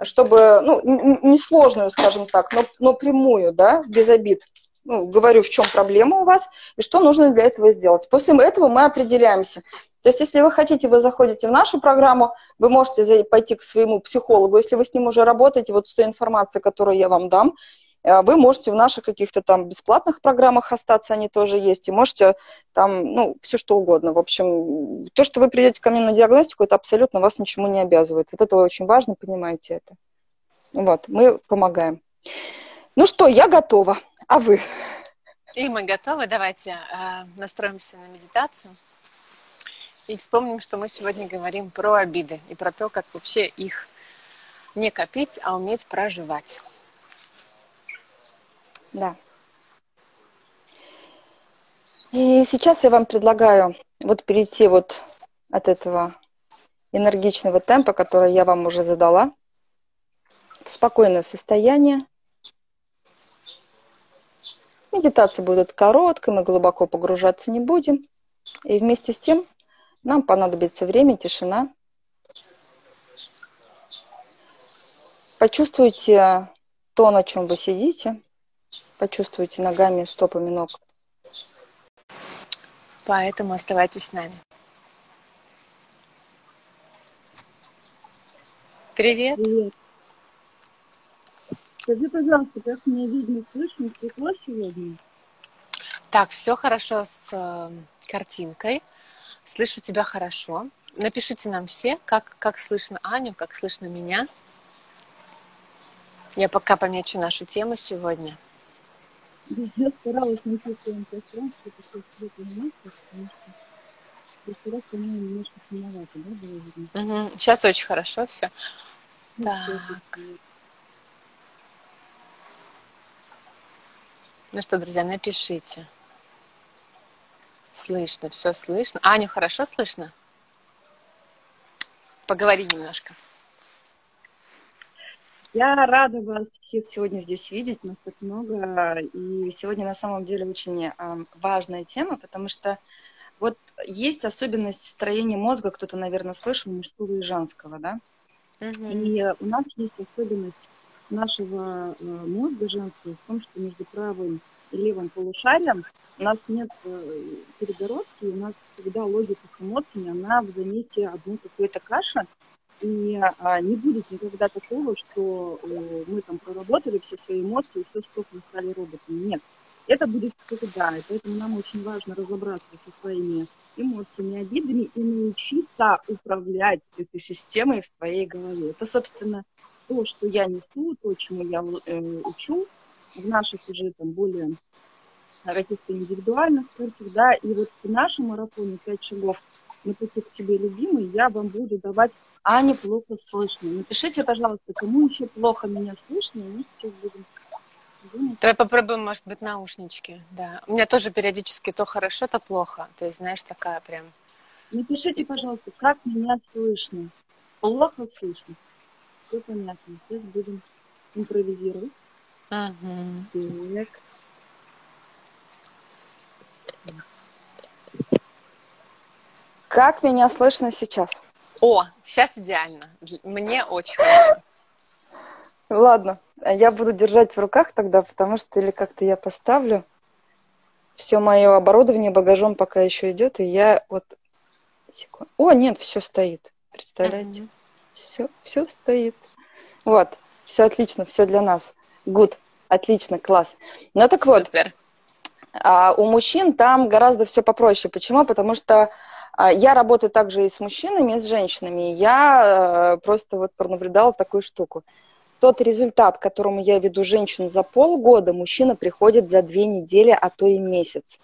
чтобы, ну, несложную, скажем так, но, но прямую, да, без обид. Ну, говорю, в чем проблема у вас и что нужно для этого сделать. После этого мы определяемся. То есть, если вы хотите, вы заходите в нашу программу, вы можете пойти к своему психологу, если вы с ним уже работаете, вот с той информацией, которую я вам дам, э, вы можете в наших каких-то там бесплатных программах остаться, они тоже есть, и можете там, ну, все что угодно. В общем, то, что вы придете ко мне на диагностику, это абсолютно вас ничему не обязывает. Вот это очень важно, понимаете это. Вот, мы помогаем. Ну что, я готова. А вы? И мы готовы. Давайте э, настроимся на медитацию и вспомним, что мы сегодня говорим про обиды и про то, как вообще их не копить, а уметь проживать. Да. И сейчас я вам предлагаю вот перейти вот от этого энергичного темпа, который я вам уже задала, в спокойное состояние, Медитация будет короткой, мы глубоко погружаться не будем. И вместе с тем нам понадобится время, тишина. Почувствуйте то, на чем вы сидите. Почувствуйте ногами, стопами ног. Поэтому оставайтесь с нами. Привет. Привет. Скажи, пожалуйста, как мне видно, слышно, светло сегодня? Так, все хорошо с э, картинкой. Слышу тебя хорошо. Напишите нам все, как, как слышно Аню, как слышно меня. Я пока помечу нашу тему сегодня. Я старалась чтобы себе понимать, потому что в прошлый раз, по-моему, немножко темновато, да, было видно? Угу. Сейчас очень хорошо все. Ну, так. Ну что, друзья, напишите. Слышно, все слышно. Аню хорошо слышно? Поговори немножко. Я рада вас всех сегодня здесь видеть, нас так много. И сегодня на самом деле очень э, важная тема, потому что вот есть особенность строения мозга, кто-то, наверное, слышал, мужского и женского, да? Угу. И у нас есть особенность нашего э, мозга женского в том, что между правым и левым полушарием у нас нет э, перегородки, у нас всегда логика с эмоциями, она в замесе одной какой-то каши, и а, не будет никогда такого, что э, мы там проработали все свои эмоции, все, стоп, мы стали роботами. Нет. Это будет всегда, и поэтому нам очень важно разобраться со своими эмоциями, обидами и научиться управлять этой системой в своей голове. Это, собственно, то, что я несу, то, чему я э, учу в наших уже там более каких-то индивидуальных курсах, да, и вот в нашем марафоне «Пять шагов на пути к тебе, любимый», я вам буду давать а неплохо слышно. Напишите, пожалуйста, кому еще плохо меня слышно, и мы сейчас будем. Давай попробуем, может быть, наушнички, да. У меня тоже периодически то хорошо, то плохо. То есть, знаешь, такая прям... Напишите, пожалуйста, как меня слышно. Плохо слышно. Все понятно. Сейчас будем импровизировать. Угу. Так. Как меня слышно сейчас? О, сейчас идеально. Мне очень хорошо. Ладно, я буду держать в руках тогда, потому что или как-то я поставлю. Все мое оборудование багажом пока еще идет, и я вот... Секунд. О, нет, все стоит. Представляете? Угу. Все, все стоит. Вот, все отлично, все для нас. Good, отлично, класс. Ну так Супер. вот, а у мужчин там гораздо все попроще. Почему? Потому что а, я работаю также и с мужчинами, и с женщинами. Я э, просто вот пронаблюдала такую штуку. Тот результат, к которому я веду женщин за полгода, мужчина приходит за две недели, а то и месяц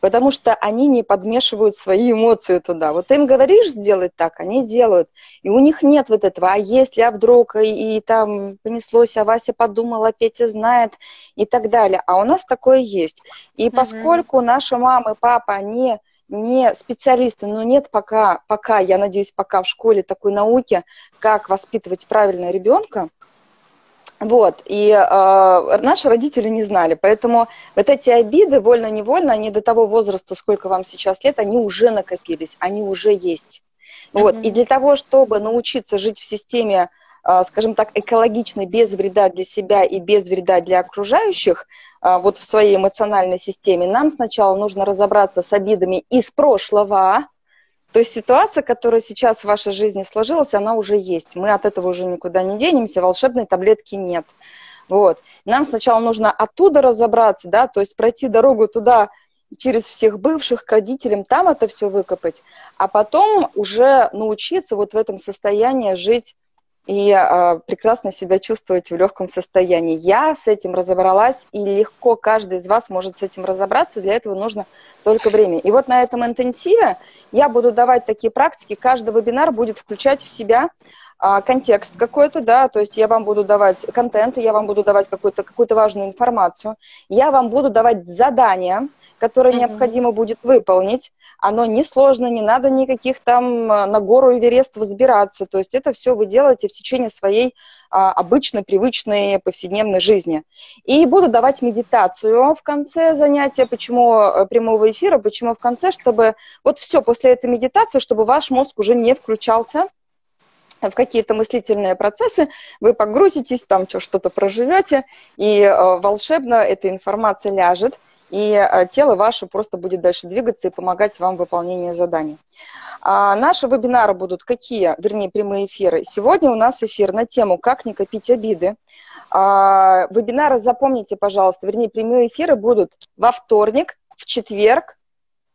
потому что они не подмешивают свои эмоции туда. Вот ты им говоришь сделать так, они делают. И у них нет вот этого, а если, а вдруг, и, и там понеслось, а Вася подумала, Петя знает и так далее. А у нас такое есть. И поскольку наши мамы, папа, они не специалисты, но нет пока, пока, я надеюсь, пока в школе такой науки, как воспитывать правильно ребенка, вот, и э, наши родители не знали, поэтому вот эти обиды, вольно-невольно, они до того возраста, сколько вам сейчас лет, они уже накопились, они уже есть. Mm-hmm. Вот, и для того, чтобы научиться жить в системе, э, скажем так, экологичной, без вреда для себя и без вреда для окружающих, э, вот в своей эмоциональной системе, нам сначала нужно разобраться с обидами из прошлого, То есть ситуация, которая сейчас в вашей жизни сложилась, она уже есть. Мы от этого уже никуда не денемся, волшебной таблетки нет. Вот. Нам сначала нужно оттуда разобраться, да, то есть пройти дорогу туда, через всех бывших к родителям, там это все выкопать, а потом уже научиться вот в этом состоянии жить и э, прекрасно себя чувствовать в легком состоянии. Я с этим разобралась, и легко каждый из вас может с этим разобраться. Для этого нужно только время. И вот на этом интенсиве я буду давать такие практики. Каждый вебинар будет включать в себя контекст какой-то, да, то есть я вам буду давать контент, я вам буду давать какую-то какую важную информацию, я вам буду давать задания, которые mm-hmm. необходимо будет выполнить. Оно не сложно, не надо никаких там а, на гору Эверест взбираться. То есть это все вы делаете в течение своей а, обычной, привычной повседневной жизни. И буду давать медитацию в конце занятия. Почему э, прямого эфира? Почему в конце? Чтобы вот все после этой медитации, чтобы ваш мозг уже не включался в какие-то мыслительные процессы, вы погрузитесь, там что-то проживете, и э, волшебно эта информация ляжет и э, тело ваше просто будет дальше двигаться и помогать вам в выполнении заданий. А наши вебинары будут какие, вернее, прямые эфиры. Сегодня у нас эфир на тему «Как не копить обиды». А, вебинары запомните, пожалуйста, вернее, прямые эфиры будут во вторник, в четверг,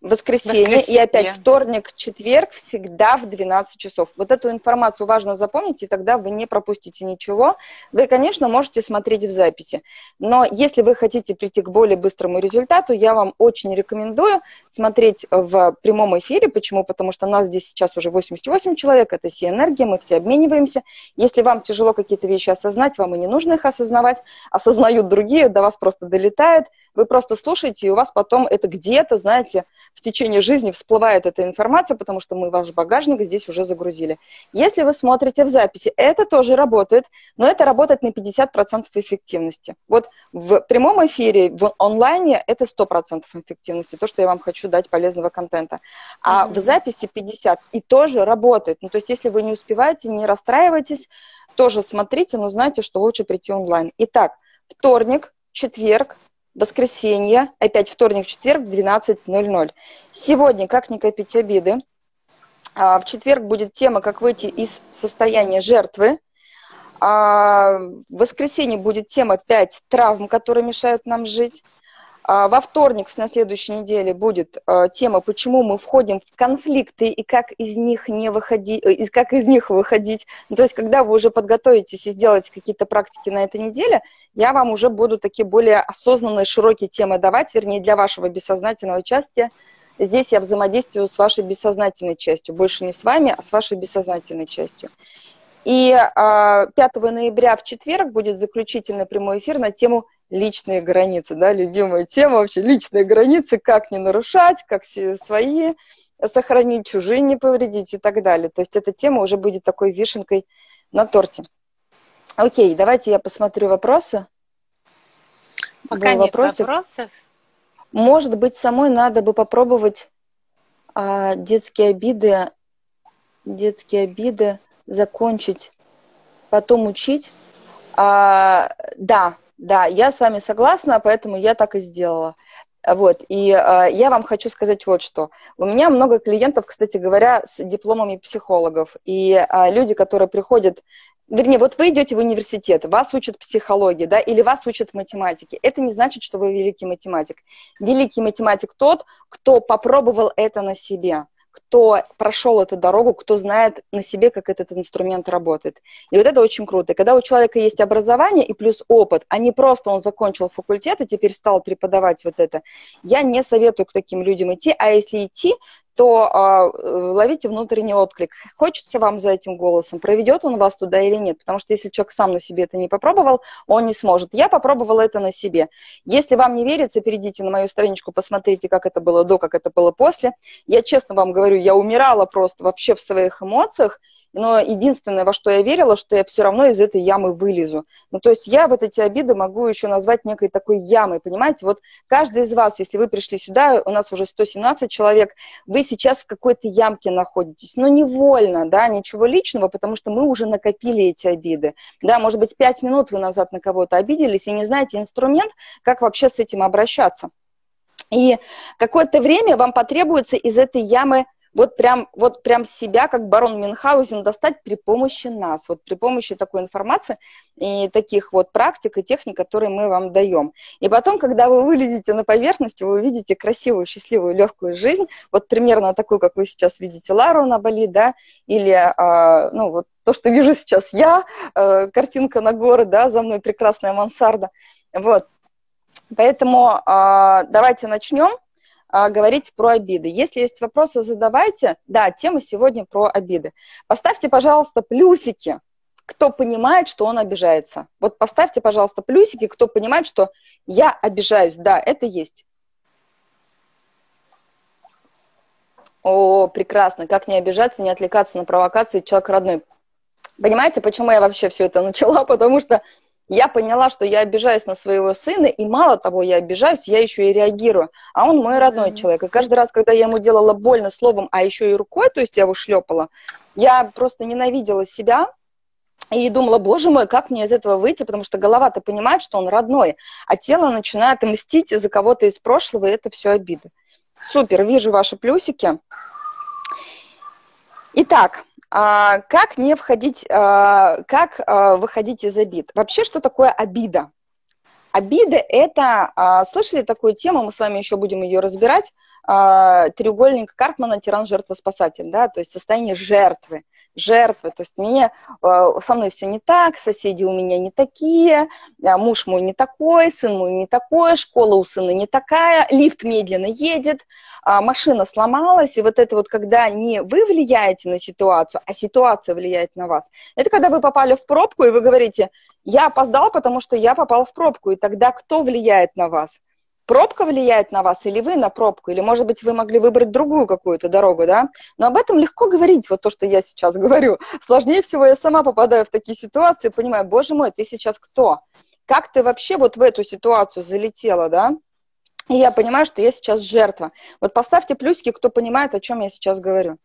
воскресенье, воскресенье и опять вторник, четверг всегда в 12 часов. Вот эту информацию важно запомнить, и тогда вы не пропустите ничего. Вы, конечно, можете смотреть в записи, но если вы хотите прийти к более быстрому результату, я вам очень рекомендую смотреть в прямом эфире. Почему? Потому что нас здесь сейчас уже 88 человек, это все энергия, мы все обмениваемся. Если вам тяжело какие-то вещи осознать, вам и не нужно их осознавать, осознают другие, до вас просто долетает, вы просто слушаете, и у вас потом это где-то, знаете, в течение жизни всплывает эта информация, потому что мы ваш багажник здесь уже загрузили. Если вы смотрите в записи, это тоже работает, но это работает на 50% эффективности. Вот в прямом эфире, в онлайне это 100% эффективности, то, что я вам хочу дать полезного контента. А mm-hmm. в записи 50% и тоже работает. Ну, то есть если вы не успеваете, не расстраивайтесь, тоже смотрите, но знайте, что лучше прийти онлайн. Итак, вторник, четверг, воскресенье, опять вторник, четверг, 12.00. Сегодня «Как не копить обиды». А, в четверг будет тема «Как выйти из состояния жертвы». А, в воскресенье будет тема «Пять травм, которые мешают нам жить». А, во вторник на следующей неделе будет а, тема, почему мы входим в конфликты и как из них не выходить, э, как из них выходить. Ну, то есть, когда вы уже подготовитесь и сделаете какие-то практики на этой неделе, я вам уже буду такие более осознанные, широкие темы давать, вернее, для вашего бессознательного участия. Здесь я взаимодействую с вашей бессознательной частью, больше не с вами, а с вашей бессознательной частью. И 5 а, ноября в четверг будет заключительный прямой эфир на тему личные границы, да, любимая тема вообще, личные границы, как не нарушать, как все свои сохранить, чужие не повредить и так далее. То есть эта тема уже будет такой вишенкой на торте. Окей, давайте я посмотрю вопросы. Пока Был нет вопросик. вопросов. Может быть, самой надо бы попробовать а, детские обиды, детские обиды закончить, потом учить. А, да, да, я с вами согласна, поэтому я так и сделала. Вот, и э, я вам хочу сказать вот что. У меня много клиентов, кстати говоря, с дипломами психологов. И э, люди, которые приходят, вернее, вот вы идете в университет, вас учат психологии, да, или вас учат математике. Это не значит, что вы великий математик. Великий математик тот, кто попробовал это на себе кто прошел эту дорогу, кто знает на себе, как этот инструмент работает. И вот это очень круто. Когда у человека есть образование и плюс опыт, а не просто он закончил факультет и теперь стал преподавать вот это, я не советую к таким людям идти, а если идти, то э, ловите внутренний отклик. Хочется вам за этим голосом, проведет он вас туда или нет. Потому что если человек сам на себе это не попробовал, он не сможет. Я попробовала это на себе. Если вам не верится, перейдите на мою страничку, посмотрите, как это было до, как это было после. Я честно вам говорю, я умирала просто вообще в своих эмоциях, но единственное, во что я верила, что я все равно из этой ямы вылезу. Ну, то есть я вот эти обиды могу еще назвать некой такой ямой, понимаете? Вот каждый из вас, если вы пришли сюда, у нас уже 117 человек, вы сейчас в какой-то ямке находитесь, но невольно, да, ничего личного, потому что мы уже накопили эти обиды. Да, может быть, пять минут вы назад на кого-то обиделись и не знаете инструмент, как вообще с этим обращаться. И какое-то время вам потребуется из этой ямы вот прям, вот прям себя, как барон Мюнхгаузен, достать при помощи нас, вот при помощи такой информации и таких вот практик и техник, которые мы вам даем. И потом, когда вы вылезете на поверхность, вы увидите красивую, счастливую, легкую жизнь, вот примерно такую, как вы сейчас видите Лару на Бали, да, или, а, ну, вот то, что вижу сейчас я, а, картинка на горы, да, за мной прекрасная мансарда, вот. Поэтому а, давайте начнем а, говорить про обиды. Если есть вопросы, задавайте. Да, тема сегодня про обиды. Поставьте, пожалуйста, плюсики, кто понимает, что он обижается. Вот поставьте, пожалуйста, плюсики, кто понимает, что я обижаюсь. Да, это есть. О, прекрасно. Как не обижаться, не отвлекаться на провокации человек родной. Понимаете, почему я вообще все это начала? Потому что я поняла, что я обижаюсь на своего сына, и мало того, я обижаюсь, я еще и реагирую. А он мой родной mm-hmm. человек. И каждый раз, когда я ему делала больно словом, а еще и рукой, то есть я его шлепала, я просто ненавидела себя, и думала, боже мой, как мне из этого выйти, потому что голова-то понимает, что он родной, а тело начинает мстить за кого-то из прошлого, и это все обиды. Супер, вижу ваши плюсики. Итак, а, как не входить, а, как а, выходить из обид? Вообще, что такое обида? Обида – это, слышали такую тему, мы с вами еще будем ее разбирать, треугольник Карпмана, тиран, жертва, спасатель, да, то есть состояние жертвы жертвы. То есть мне, со мной все не так, соседи у меня не такие, муж мой не такой, сын мой не такой, школа у сына не такая, лифт медленно едет, а, машина сломалась, и вот это вот, когда не вы влияете на ситуацию, а ситуация влияет на вас, это когда вы попали в пробку, и вы говорите, я опоздал, потому что я попал в пробку, и тогда кто влияет на вас? Пробка влияет на вас или вы на пробку, или, может быть, вы могли выбрать другую какую-то дорогу, да? Но об этом легко говорить, вот то, что я сейчас говорю. Сложнее всего я сама попадаю в такие ситуации, понимаю, боже мой, ты сейчас кто? Как ты вообще вот в эту ситуацию залетела, да? И я понимаю, что я сейчас жертва. Вот поставьте плюсики, кто понимает, о чем я сейчас говорю.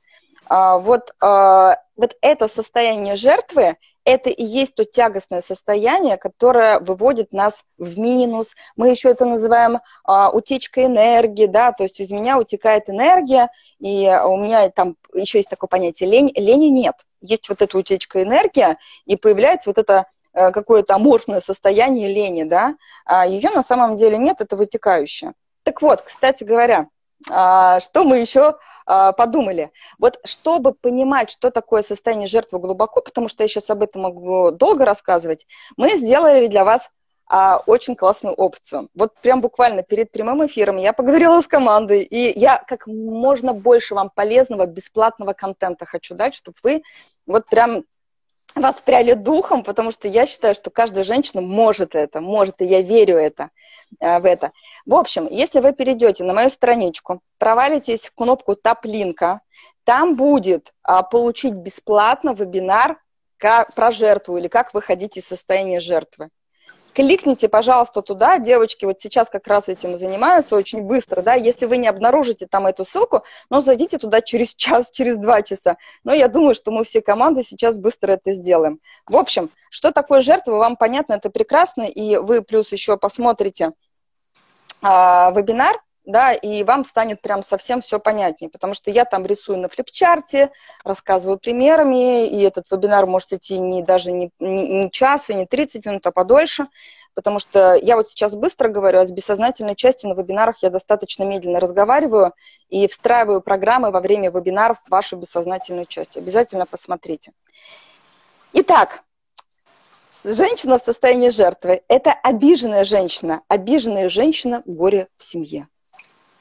А, вот, а, вот это состояние жертвы, это и есть то тягостное состояние, которое выводит нас в минус. Мы еще это называем а, утечкой энергии, да, то есть из меня утекает энергия, и у меня там еще есть такое понятие лень. Лени нет. Есть вот эта утечка энергии, и появляется вот это Э, какое-то аморфное состояние лени, да, а ее на самом деле нет, это вытекающее. Так вот, кстати говоря, что мы еще а, подумали? Вот чтобы понимать, что такое состояние жертвы глубоко, потому что я сейчас об этом могу долго рассказывать, мы сделали для вас а, очень классную опцию. Вот прям буквально перед прямым эфиром я поговорила с командой, и я как можно больше вам полезного, бесплатного контента хочу дать, чтобы вы вот прям воспряли духом, потому что я считаю, что каждая женщина может это, может, и я верю это, э, в это. В общем, если вы перейдете на мою страничку, провалитесь в кнопку «Топ-линка», там будет а, получить бесплатно вебинар как, про жертву или как выходить из состояния жертвы кликните, пожалуйста, туда. Девочки вот сейчас как раз этим занимаются очень быстро, да. Если вы не обнаружите там эту ссылку, ну, зайдите туда через час, через два часа. Но я думаю, что мы все команды сейчас быстро это сделаем. В общем, что такое жертва, вам понятно, это прекрасно, и вы плюс еще посмотрите а, вебинар, да, и вам станет прям совсем все понятнее, потому что я там рисую на флипчарте, рассказываю примерами, и этот вебинар может идти не даже не, не, не час и не 30 минут, а подольше, потому что я вот сейчас быстро говорю, а с бессознательной частью на вебинарах я достаточно медленно разговариваю и встраиваю программы во время вебинаров в вашу бессознательную часть. Обязательно посмотрите. Итак, женщина в состоянии жертвы – это обиженная женщина. Обиженная женщина – горе в семье.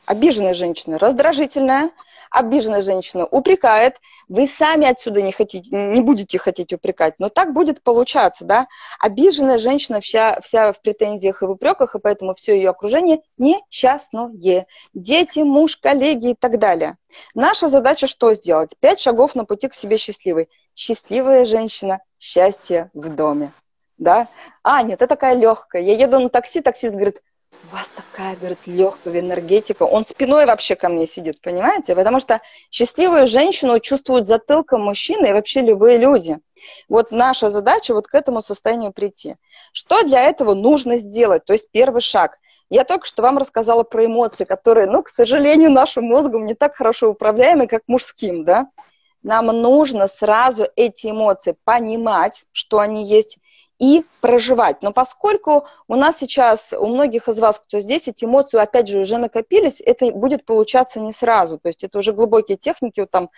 Обиженная женщина раздражительная, обиженная женщина упрекает, вы сами отсюда не хотите, не будете хотеть упрекать, но так будет получаться, да. Обиженная женщина вся, вся в претензиях и в упреках, и поэтому все ее окружение несчастное. Дети, муж, коллеги и так далее. Наша задача что сделать? Пять шагов на пути к себе счастливой. Счастливая женщина, счастье в доме. Да? А, нет, ты такая легкая. Я еду на такси, таксист говорит, у вас такая, говорит, легкая энергетика. Он спиной вообще ко мне сидит, понимаете? Потому что счастливую женщину чувствуют затылком мужчины и вообще любые люди. Вот наша задача вот к этому состоянию прийти. Что для этого нужно сделать? То есть первый шаг. Я только что вам рассказала про эмоции, которые, ну, к сожалению, нашим мозгом не так хорошо управляемы, как мужским, да. Нам нужно сразу эти эмоции понимать, что они есть, и проживать. Но поскольку у нас сейчас, у многих из вас, кто здесь, эти эмоции, опять же, уже накопились, это будет получаться не сразу. То есть это уже глубокие техники вот там,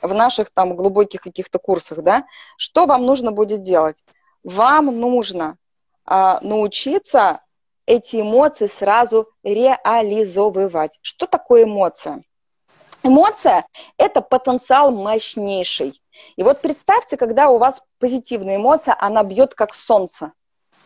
в наших там глубоких каких-то курсах, да. Что вам нужно будет делать? Вам нужно а, научиться эти эмоции сразу реализовывать. Что такое эмоция? Эмоция – это потенциал мощнейший. И вот представьте, когда у вас позитивная эмоция, она бьет как солнце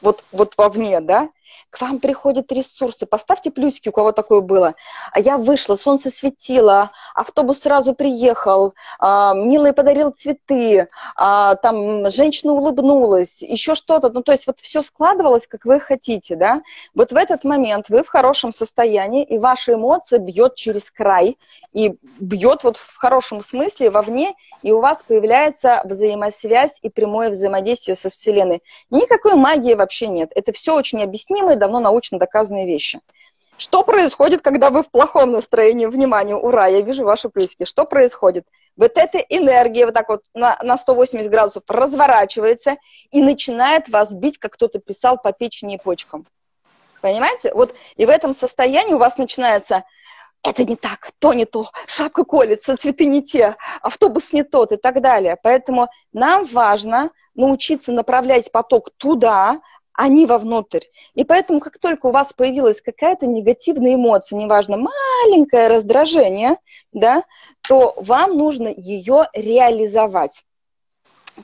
вот, вот вовне, да, к вам приходят ресурсы. Поставьте плюсики, у кого такое было. А я вышла, солнце светило, автобус сразу приехал, а, милый подарил цветы, а, там женщина улыбнулась, еще что-то. Ну, то есть вот все складывалось, как вы хотите, да. Вот в этот момент вы в хорошем состоянии, и ваша эмоция бьет через край, и бьет вот в хорошем смысле вовне, и у вас появляется взаимосвязь и прямое взаимодействие со Вселенной. Никакой магии вообще нет. Это все очень объяснимые, давно научно доказанные вещи. Что происходит, когда вы в плохом настроении? Внимание, ура, я вижу ваши плюсики. Что происходит? Вот эта энергия вот так вот на, на 180 градусов разворачивается и начинает вас бить, как кто-то писал, по печени и почкам. Понимаете? Вот и в этом состоянии у вас начинается это не так, то не то, шапка колется, цветы не те, автобус не тот и так далее. Поэтому нам важно научиться направлять поток туда, не вовнутрь. И поэтому, как только у вас появилась какая-то негативная эмоция, неважно, маленькое раздражение, да, то вам нужно ее реализовать.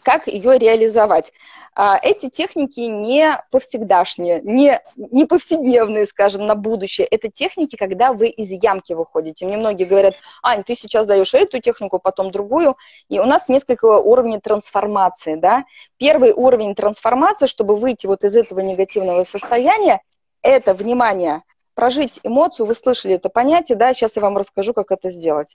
Как ее реализовать? А, эти техники не повсегдашние, не, не повседневные, скажем, на будущее. Это техники, когда вы из ямки выходите. Мне многие говорят, Ань, ты сейчас даешь эту технику, потом другую. И у нас несколько уровней трансформации. Да? Первый уровень трансформации, чтобы выйти вот из этого негативного состояния, это, внимание, прожить эмоцию, вы слышали это понятие, да, сейчас я вам расскажу, как это сделать.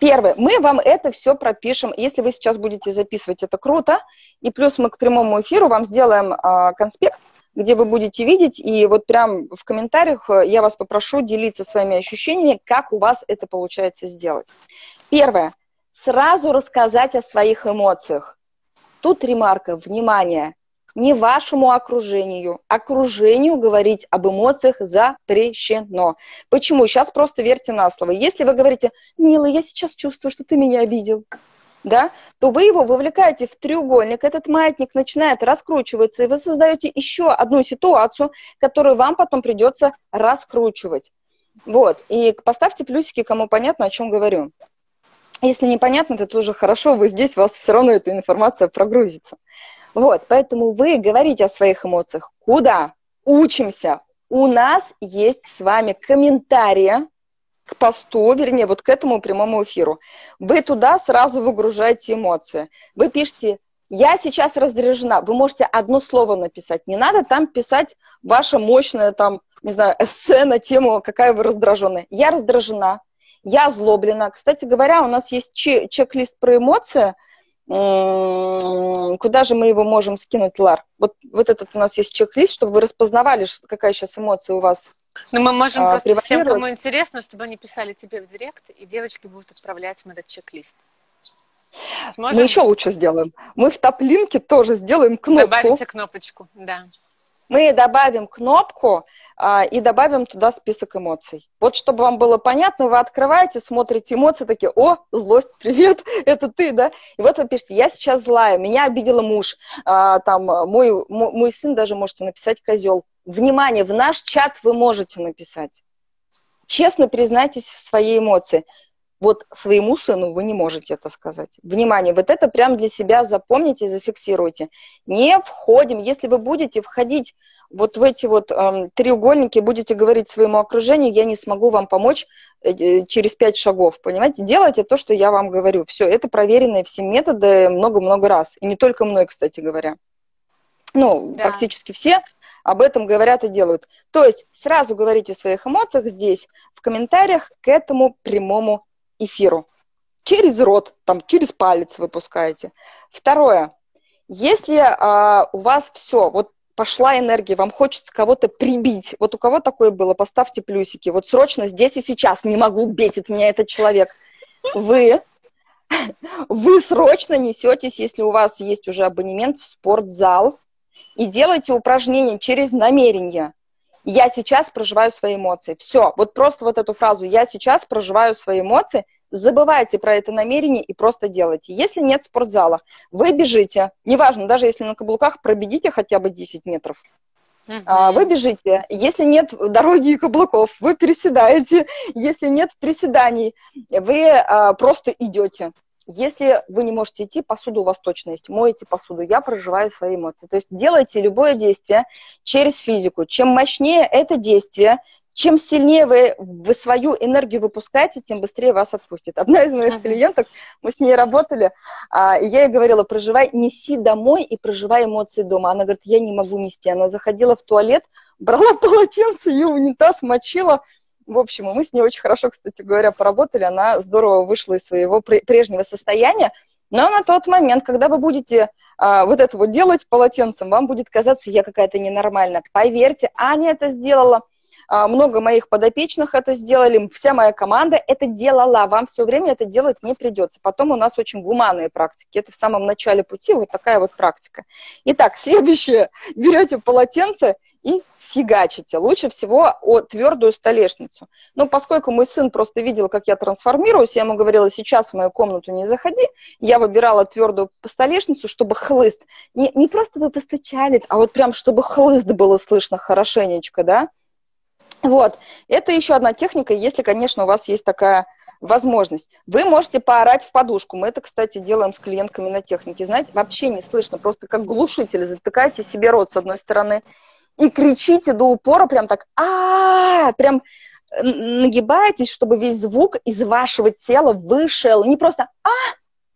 Первое, мы вам это все пропишем, если вы сейчас будете записывать, это круто, и плюс мы к прямому эфиру вам сделаем э, конспект, где вы будете видеть, и вот прям в комментариях э, я вас попрошу делиться своими ощущениями, как у вас это получается сделать. Первое, сразу рассказать о своих эмоциях. Тут ремарка, внимание, не вашему окружению. Окружению говорить об эмоциях запрещено. Почему? Сейчас просто верьте на слово. Если вы говорите, милый, я сейчас чувствую, что ты меня обидел, да, то вы его вовлекаете в треугольник, этот маятник начинает раскручиваться, и вы создаете еще одну ситуацию, которую вам потом придется раскручивать. Вот, и поставьте плюсики, кому понятно, о чем говорю. Если непонятно, это тоже хорошо, вы здесь, у вас все равно эта информация прогрузится. Вот, поэтому вы говорите о своих эмоциях. Куда? Учимся. У нас есть с вами комментарии к посту, вернее, вот к этому прямому эфиру. Вы туда сразу выгружаете эмоции. Вы пишете я сейчас раздражена. Вы можете одно слово написать. Не надо там писать ваше мощное, там, не знаю, эссе на тему, какая вы раздраженная. Я раздражена, я озлоблена. Кстати говоря, у нас есть чек-лист про эмоции – куда же мы его можем скинуть, Лар? Вот, вот этот у нас есть чек-лист, чтобы вы распознавали, какая сейчас эмоция у вас. Ну, мы можем а, просто всем, кому интересно, чтобы они писали тебе в директ, и девочки будут отправлять им этот чек-лист. Сможем? Мы еще лучше сделаем. Мы в топ-линке тоже сделаем кнопку. Добавите кнопочку, да мы добавим кнопку а, и добавим туда список эмоций. Вот чтобы вам было понятно, вы открываете, смотрите эмоции, такие, о, злость, привет, это ты, да? И вот вы пишете, я сейчас злая, меня обидела муж, а, там, мой, мой, мой сын даже можете написать козел. Внимание, в наш чат вы можете написать. Честно признайтесь в своей эмоции. Вот своему сыну вы не можете это сказать. Внимание, вот это прям для себя запомните и зафиксируйте. Не входим, если вы будете входить вот в эти вот эм, треугольники, будете говорить своему окружению, я не смогу вам помочь э, э, через пять шагов, понимаете? Делайте то, что я вам говорю. Все, это проверенные все методы много-много раз. И не только мной, кстати говоря. Ну, да. практически все об этом говорят и делают. То есть сразу говорите о своих эмоциях здесь, в комментариях к этому прямому эфиру. Через рот, там, через палец выпускаете. Второе. Если а, у вас все, вот пошла энергия, вам хочется кого-то прибить. Вот у кого такое было, поставьте плюсики. Вот срочно здесь и сейчас не могу, бесит меня этот человек. Вы, вы срочно несетесь, если у вас есть уже абонемент в спортзал, и делайте упражнения через намерение. Я сейчас проживаю свои эмоции. Все, вот просто вот эту фразу «я сейчас проживаю свои эмоции» забывайте про это намерение и просто делайте. Если нет спортзала, вы бежите, неважно, даже если на каблуках, пробегите хотя бы 10 метров. Uh-huh. Вы бежите. Если нет дороги и каблуков, вы переседаете. Если нет приседаний, вы а, просто идете. Если вы не можете идти, посуду у вас точно есть. Моете посуду. Я проживаю свои эмоции. То есть делайте любое действие через физику. Чем мощнее это действие, чем сильнее вы, вы свою энергию выпускаете, тем быстрее вас отпустит. Одна из моих клиенток, мы с ней работали, а, и я ей говорила, проживай, неси домой и проживай эмоции дома. Она говорит, я не могу нести. Она заходила в туалет, брала полотенце, ее унитаз мочила. В общем, мы с ней очень хорошо, кстати говоря, поработали. Она здорово вышла из своего прежнего состояния. Но на тот момент, когда вы будете а, вот это вот делать полотенцем, вам будет казаться, я какая-то ненормальная. Поверьте, Аня это сделала – много моих подопечных это сделали, вся моя команда это делала. Вам все время это делать не придется. Потом у нас очень гуманные практики. Это в самом начале пути вот такая вот практика. Итак, следующее. Берете полотенце и фигачите. Лучше всего о твердую столешницу. Но поскольку мой сын просто видел, как я трансформируюсь, я ему говорила, сейчас в мою комнату не заходи, я выбирала твердую столешницу, чтобы хлыст. Не, не просто вы постучали, а вот прям, чтобы хлыст было слышно хорошенечко, да? Вот, это еще одна техника, если, конечно, у вас есть такая возможность. Вы можете поорать в подушку. Мы это, кстати, делаем с клиентками на технике. Знаете, вообще не слышно, просто как глушитель. Затыкаете себе рот с одной стороны и кричите до упора, прям так, а прям нагибаетесь, чтобы весь звук из вашего тела вышел. Не просто а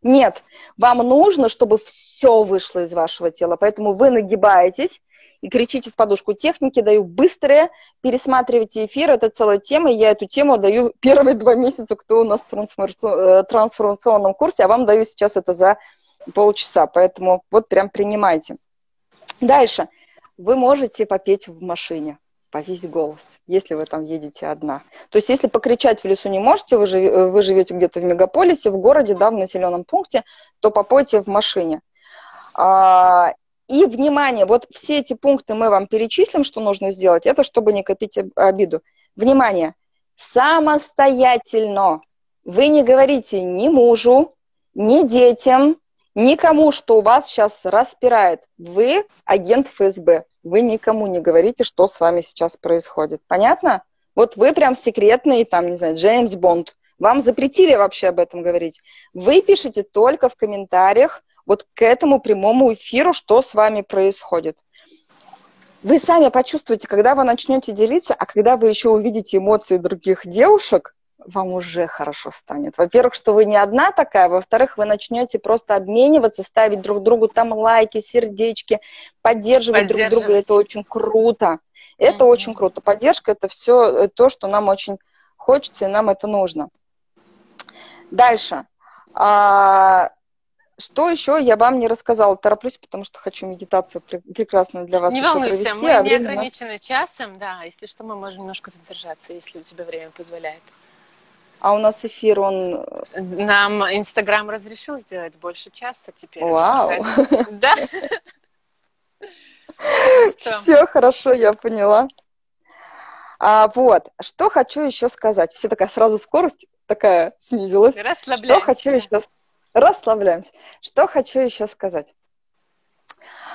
нет, вам нужно, чтобы все вышло из вашего тела. Поэтому вы нагибаетесь, и кричите в подушку. Техники даю быстрые, пересматривайте эфир, это целая тема, я эту тему даю первые два месяца, кто у нас в э, трансформационном курсе, а вам даю сейчас это за полчаса, поэтому вот прям принимайте. Дальше. Вы можете попеть в машине по весь голос, если вы там едете одна. То есть, если покричать в лесу не можете, вы, жив, вы живете где-то в мегаполисе, в городе, да, в населенном пункте, то попойте в машине. А, и, внимание, вот все эти пункты мы вам перечислим, что нужно сделать, это чтобы не копить обиду. Внимание, самостоятельно. Вы не говорите ни мужу, ни детям, никому, что у вас сейчас распирает. Вы агент ФСБ. Вы никому не говорите, что с вами сейчас происходит. Понятно? Вот вы прям секретный, там, не знаю, Джеймс Бонд. Вам запретили вообще об этом говорить. Вы пишете только в комментариях, вот к этому прямому эфиру, что с вами происходит. Вы сами почувствуете, когда вы начнете делиться, а когда вы еще увидите эмоции других девушек, вам уже хорошо станет. Во-первых, что вы не одна такая, во-вторых, вы начнете просто обмениваться, ставить друг другу там лайки, сердечки, поддерживать, поддерживать. друг друга. Это очень круто. Это mm-hmm. очень круто. Поддержка это все то, что нам очень хочется, и нам это нужно. Дальше. А, что еще я вам не рассказала? Тороплюсь, потому что хочу медитацию прекрасно для вас Не волнуйся, провести, мы а не ограничены нас... часом, да, если что, мы можем немножко задержаться, если у тебя время позволяет. А у нас эфир, он... Нам Инстаграм разрешил сделать больше часа теперь. Вау! Да? Все хорошо, я поняла. А, вот, что хочу еще сказать. Все такая сразу скорость такая снизилась. Что хочу еще сказать расслабляемся. Что хочу еще сказать.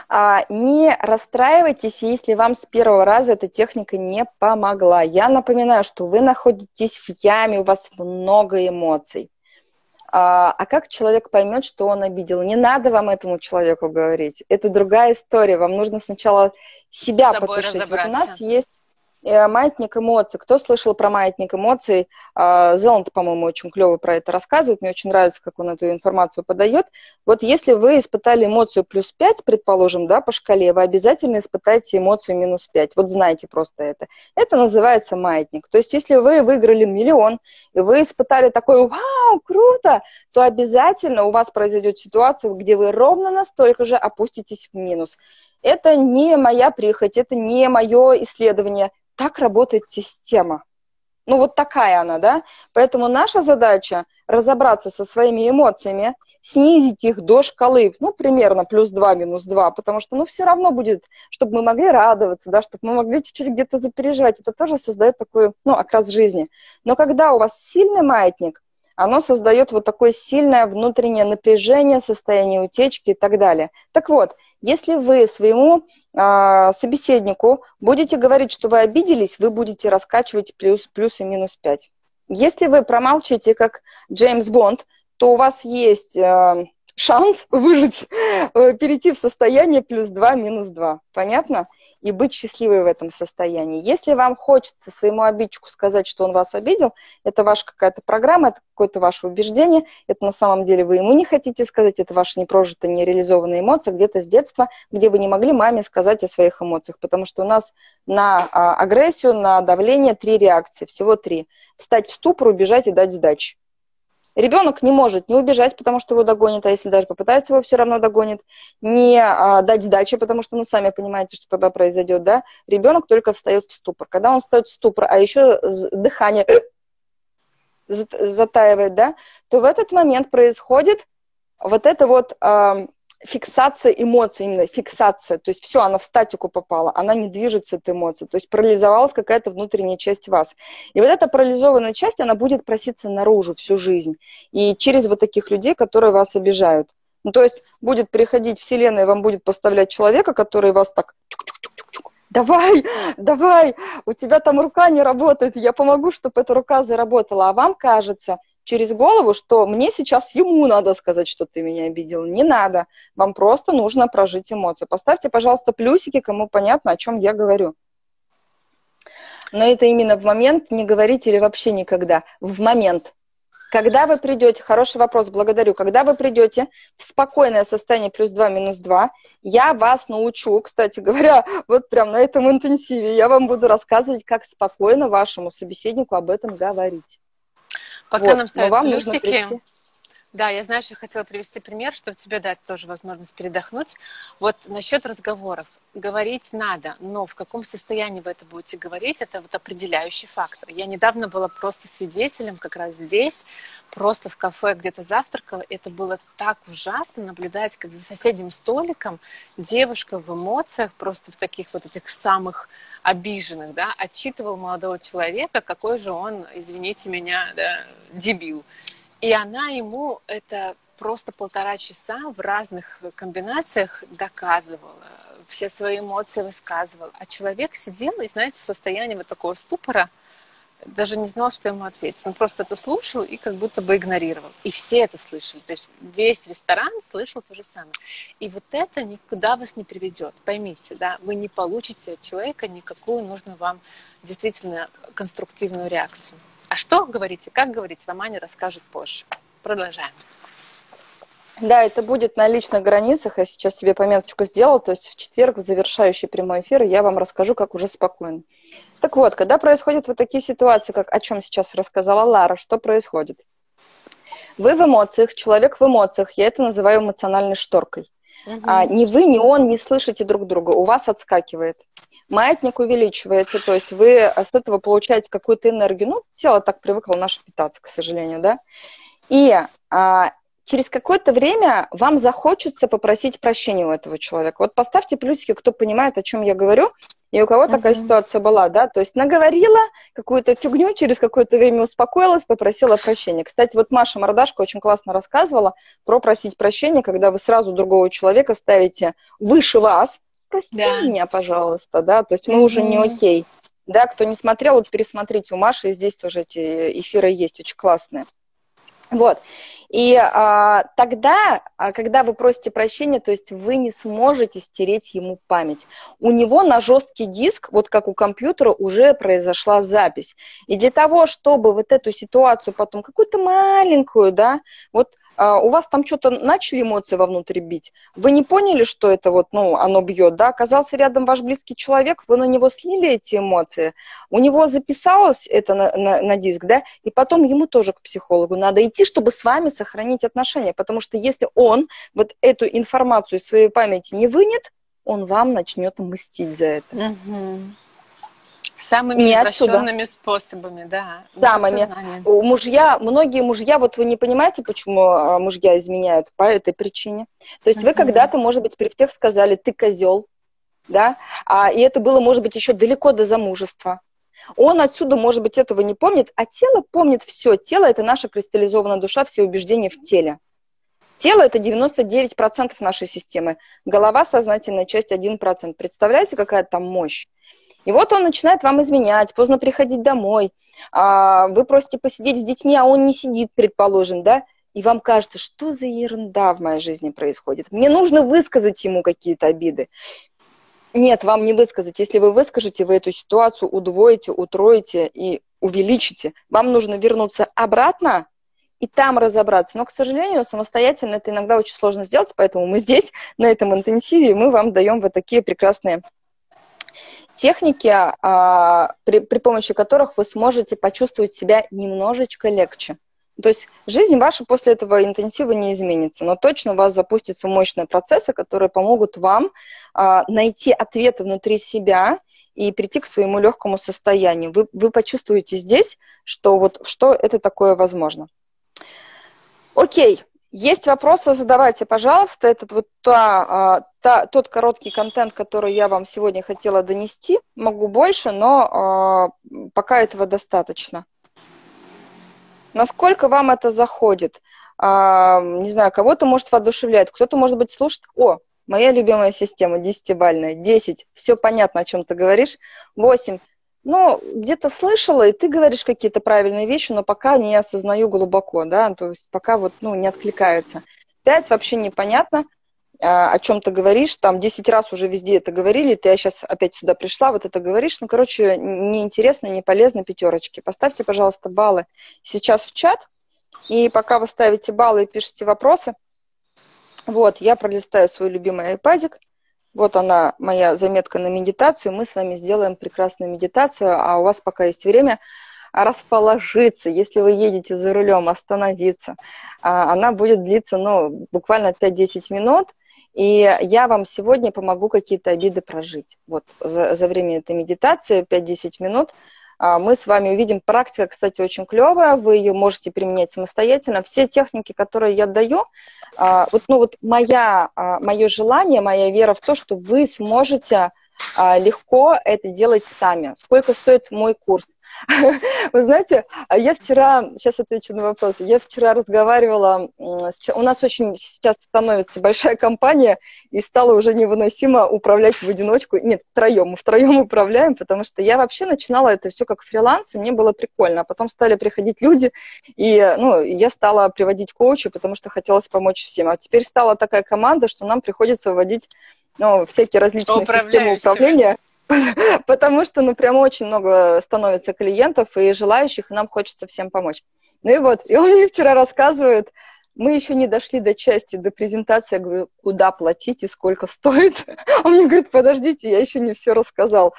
А, не расстраивайтесь, если вам с первого раза эта техника не помогла. Я напоминаю, что вы находитесь в яме, у вас много эмоций. А, а как человек поймет, что он обидел? Не надо вам этому человеку говорить. Это другая история. Вам нужно сначала себя потушить. Вот у нас есть маятник эмоций. Кто слышал про маятник эмоций? А, Зеланд, по-моему, очень клево про это рассказывает. Мне очень нравится, как он эту информацию подает. Вот если вы испытали эмоцию плюс 5, предположим, да, по шкале, вы обязательно испытаете эмоцию минус 5. Вот знайте просто это. Это называется маятник. То есть если вы выиграли миллион, и вы испытали такой, вау, вау, круто, то обязательно у вас произойдет ситуация, где вы ровно настолько же опуститесь в минус. Это не моя прихоть, это не мое исследование. Так работает система. Ну, вот такая она, да? Поэтому наша задача разобраться со своими эмоциями, снизить их до шкалы, ну, примерно плюс 2, минус 2, потому что, ну, все равно будет, чтобы мы могли радоваться, да, чтобы мы могли чуть-чуть где-то запереживать. Это тоже создает такой, ну, окрас жизни. Но когда у вас сильный маятник, оно создает вот такое сильное внутреннее напряжение, состояние утечки и так далее. Так вот, если вы своему э, собеседнику будете говорить, что вы обиделись, вы будете раскачивать плюс, плюс и минус 5. Если вы промолчите, как Джеймс Бонд, то у вас есть э, шанс выжить, э, перейти в состояние плюс 2, минус 2. Понятно? И быть счастливой в этом состоянии. Если вам хочется своему обидчику сказать, что он вас обидел, это ваша какая-то программа, это какое-то ваше убеждение, это на самом деле вы ему не хотите сказать, это ваша непрожитая, нереализованная эмоция где-то с детства, где вы не могли маме сказать о своих эмоциях. Потому что у нас на а, агрессию, на давление три реакции, всего три. Встать в ступор, убежать и дать сдачи. Ребенок не может не убежать, потому что его догонит, а если даже попытается, его все равно догонит, не а, дать сдачи, потому что, ну, сами понимаете, что тогда произойдет, да, ребенок только встает в ступор. Когда он встает в ступор, а еще дыхание затаивает, да, то в этот момент происходит вот это вот э, фиксация эмоций, именно фиксация, то есть все, она в статику попала, она не движется, эта эмоция, то есть парализовалась какая-то внутренняя часть вас. И вот эта парализованная часть, она будет проситься наружу всю жизнь, и через вот таких людей, которые вас обижают. Ну, то есть будет приходить Вселенная, и вам будет поставлять человека, который вас так давай, давай, у тебя там рука не работает, я помогу, чтобы эта рука заработала. А вам кажется, через голову, что мне сейчас ему надо сказать, что ты меня обидел. Не надо. Вам просто нужно прожить эмоцию. Поставьте, пожалуйста, плюсики, кому понятно, о чем я говорю. Но это именно в момент, не говорите или вообще никогда. В момент. Когда вы придете, хороший вопрос, благодарю, когда вы придете в спокойное состояние плюс 2, минус 2, я вас научу, кстати говоря, вот прям на этом интенсиве, я вам буду рассказывать, как спокойно вашему собеседнику об этом говорить. Пока вот. нам ставят вам плюсики. Да, я знаю, что я хотела привести пример, чтобы тебе дать тоже возможность передохнуть. Вот насчет разговоров. Говорить надо, но в каком состоянии вы это будете говорить, это вот определяющий фактор. Я недавно была просто свидетелем, как раз здесь, просто в кафе где-то завтракала. Это было так ужасно наблюдать, как за соседним столиком девушка в эмоциях, просто в таких вот этих самых обиженных, да, отчитывал молодого человека, какой же он, извините меня, да, дебил. И она ему это просто полтора часа в разных комбинациях доказывала, все свои эмоции высказывала. А человек сидел и, знаете, в состоянии вот такого ступора, даже не знал, что ему ответить. Он просто это слушал и как будто бы игнорировал. И все это слышали. То есть весь ресторан слышал то же самое. И вот это никуда вас не приведет. Поймите, да, вы не получите от человека никакую нужную вам действительно конструктивную реакцию. А что говорите, как говорите, вам Аня расскажет позже. Продолжаем. Да, это будет на личных границах. Я сейчас себе пометочку сделала. То есть в четверг, в завершающий прямой эфир, я вам расскажу, как уже спокойно. Так вот, когда происходят вот такие ситуации, как о чем сейчас рассказала Лара, что происходит? Вы в эмоциях, человек в эмоциях, я это называю эмоциональной шторкой. Угу. А, ни вы, ни он не слышите друг друга, у вас отскакивает маятник увеличивается, то есть вы с этого получаете какую-то энергию. Ну, тело так привыкло наше питаться, к сожалению, да. И а, через какое-то время вам захочется попросить прощения у этого человека. Вот поставьте плюсики, кто понимает, о чем я говорю, и у кого uh-huh. такая ситуация была, да, то есть наговорила какую-то фигню, через какое-то время успокоилась, попросила прощения. Кстати, вот Маша Мордашко очень классно рассказывала про просить прощения, когда вы сразу другого человека ставите выше вас, прости да. меня, пожалуйста, да, то есть мы mm-hmm. уже не окей. Да, кто не смотрел, вот пересмотрите, у Маши здесь тоже эти эфиры есть, очень классные. Вот. И а, тогда, а, когда вы просите прощения, то есть вы не сможете стереть ему память. У него на жесткий диск, вот как у компьютера, уже произошла запись. И для того, чтобы вот эту ситуацию потом, какую-то маленькую, да, вот у вас там что-то начали эмоции вовнутрь бить, вы не поняли, что это вот, ну, оно бьет, да, оказался рядом ваш близкий человек, вы на него слили эти эмоции, у него записалось это на, на, на диск, да, и потом ему тоже к психологу надо идти, чтобы с вами сохранить отношения, потому что если он вот эту информацию из своей памяти не вынет, он вам начнет мстить за это. Угу. Самыми не извращенными отсюда. способами, да. Самыми. Мужья, многие мужья, вот вы не понимаете, почему а, мужья изменяют по этой причине. То есть вы когда-то, может быть, при всех сказали, ты козел, да, а, и это было, может быть, еще далеко до замужества. Он отсюда, может быть, этого не помнит, а тело помнит все. Тело – это наша кристаллизованная душа, все убеждения в теле. Тело – это 99% нашей системы. Голова – сознательная часть 1%. Представляете, какая там мощь? И вот он начинает вам изменять, поздно приходить домой. А, вы просите посидеть с детьми, а он не сидит, предположим, да? И вам кажется, что за ерунда в моей жизни происходит? Мне нужно высказать ему какие-то обиды. Нет, вам не высказать. Если вы выскажете, вы эту ситуацию удвоите, утроите и увеличите. Вам нужно вернуться обратно и там разобраться. Но, к сожалению, самостоятельно это иногда очень сложно сделать, поэтому мы здесь, на этом интенсиве, мы вам даем вот такие прекрасные техники, а, при, при помощи которых вы сможете почувствовать себя немножечко легче. То есть жизнь ваша после этого интенсива не изменится, но точно у вас запустятся мощные процессы, которые помогут вам а, найти ответы внутри себя и прийти к своему легкому состоянию. Вы, вы почувствуете здесь, что вот что это такое возможно. Окей, есть вопросы, задавайте, пожалуйста. Этот вот та, а, та, тот короткий контент, который я вам сегодня хотела донести. Могу больше, но э, пока этого достаточно. Насколько вам это заходит? Э, не знаю, кого-то может воодушевляет, кто-то, может быть, слушает. О, моя любимая система, десятибальная. Десять, все понятно, о чем ты говоришь. Восемь, ну, где-то слышала, и ты говоришь какие-то правильные вещи, но пока не осознаю глубоко, да, то есть пока вот, ну, не откликается. Пять вообще непонятно, а, о чем ты говоришь, там десять раз уже везде это говорили, ты я сейчас опять сюда пришла, вот это говоришь, ну, короче, неинтересно, не полезно, пятерочки. Поставьте, пожалуйста, баллы сейчас в чат, и пока вы ставите баллы и пишете вопросы, вот, я пролистаю свой любимый айпадик, вот она, моя заметка на медитацию. Мы с вами сделаем прекрасную медитацию, а у вас пока есть время расположиться, если вы едете за рулем, остановиться. А, она будет длиться, ну, буквально 5-10 минут, и я вам сегодня помогу какие-то обиды прожить. Вот за, за время этой медитации 5-10 минут мы с вами увидим. Практика, кстати, очень клевая, вы ее можете применять самостоятельно. Все техники, которые я даю, а, вот, ну, вот моя, а, мое желание, моя вера в то, что вы сможете легко это делать сами. Сколько стоит мой курс? Вы знаете, а я вчера, сейчас отвечу на вопрос, я вчера разговаривала, у нас очень сейчас становится большая компания, и стало уже невыносимо управлять в одиночку. Нет, втроем, мы втроем управляем, потому что я вообще начинала это все как фриланс, и мне было прикольно. А потом стали приходить люди, и ну, я стала приводить коуча, потому что хотелось помочь всем. А теперь стала такая команда, что нам приходится вводить ну, всякие различные системы управления. потому что, ну, прям очень много становится клиентов и желающих, и нам хочется всем помочь. Ну и вот, и он мне вчера рассказывает, мы еще не дошли до части, до презентации. Я говорю, куда платить и сколько стоит. Он мне говорит, подождите, я еще не все рассказал.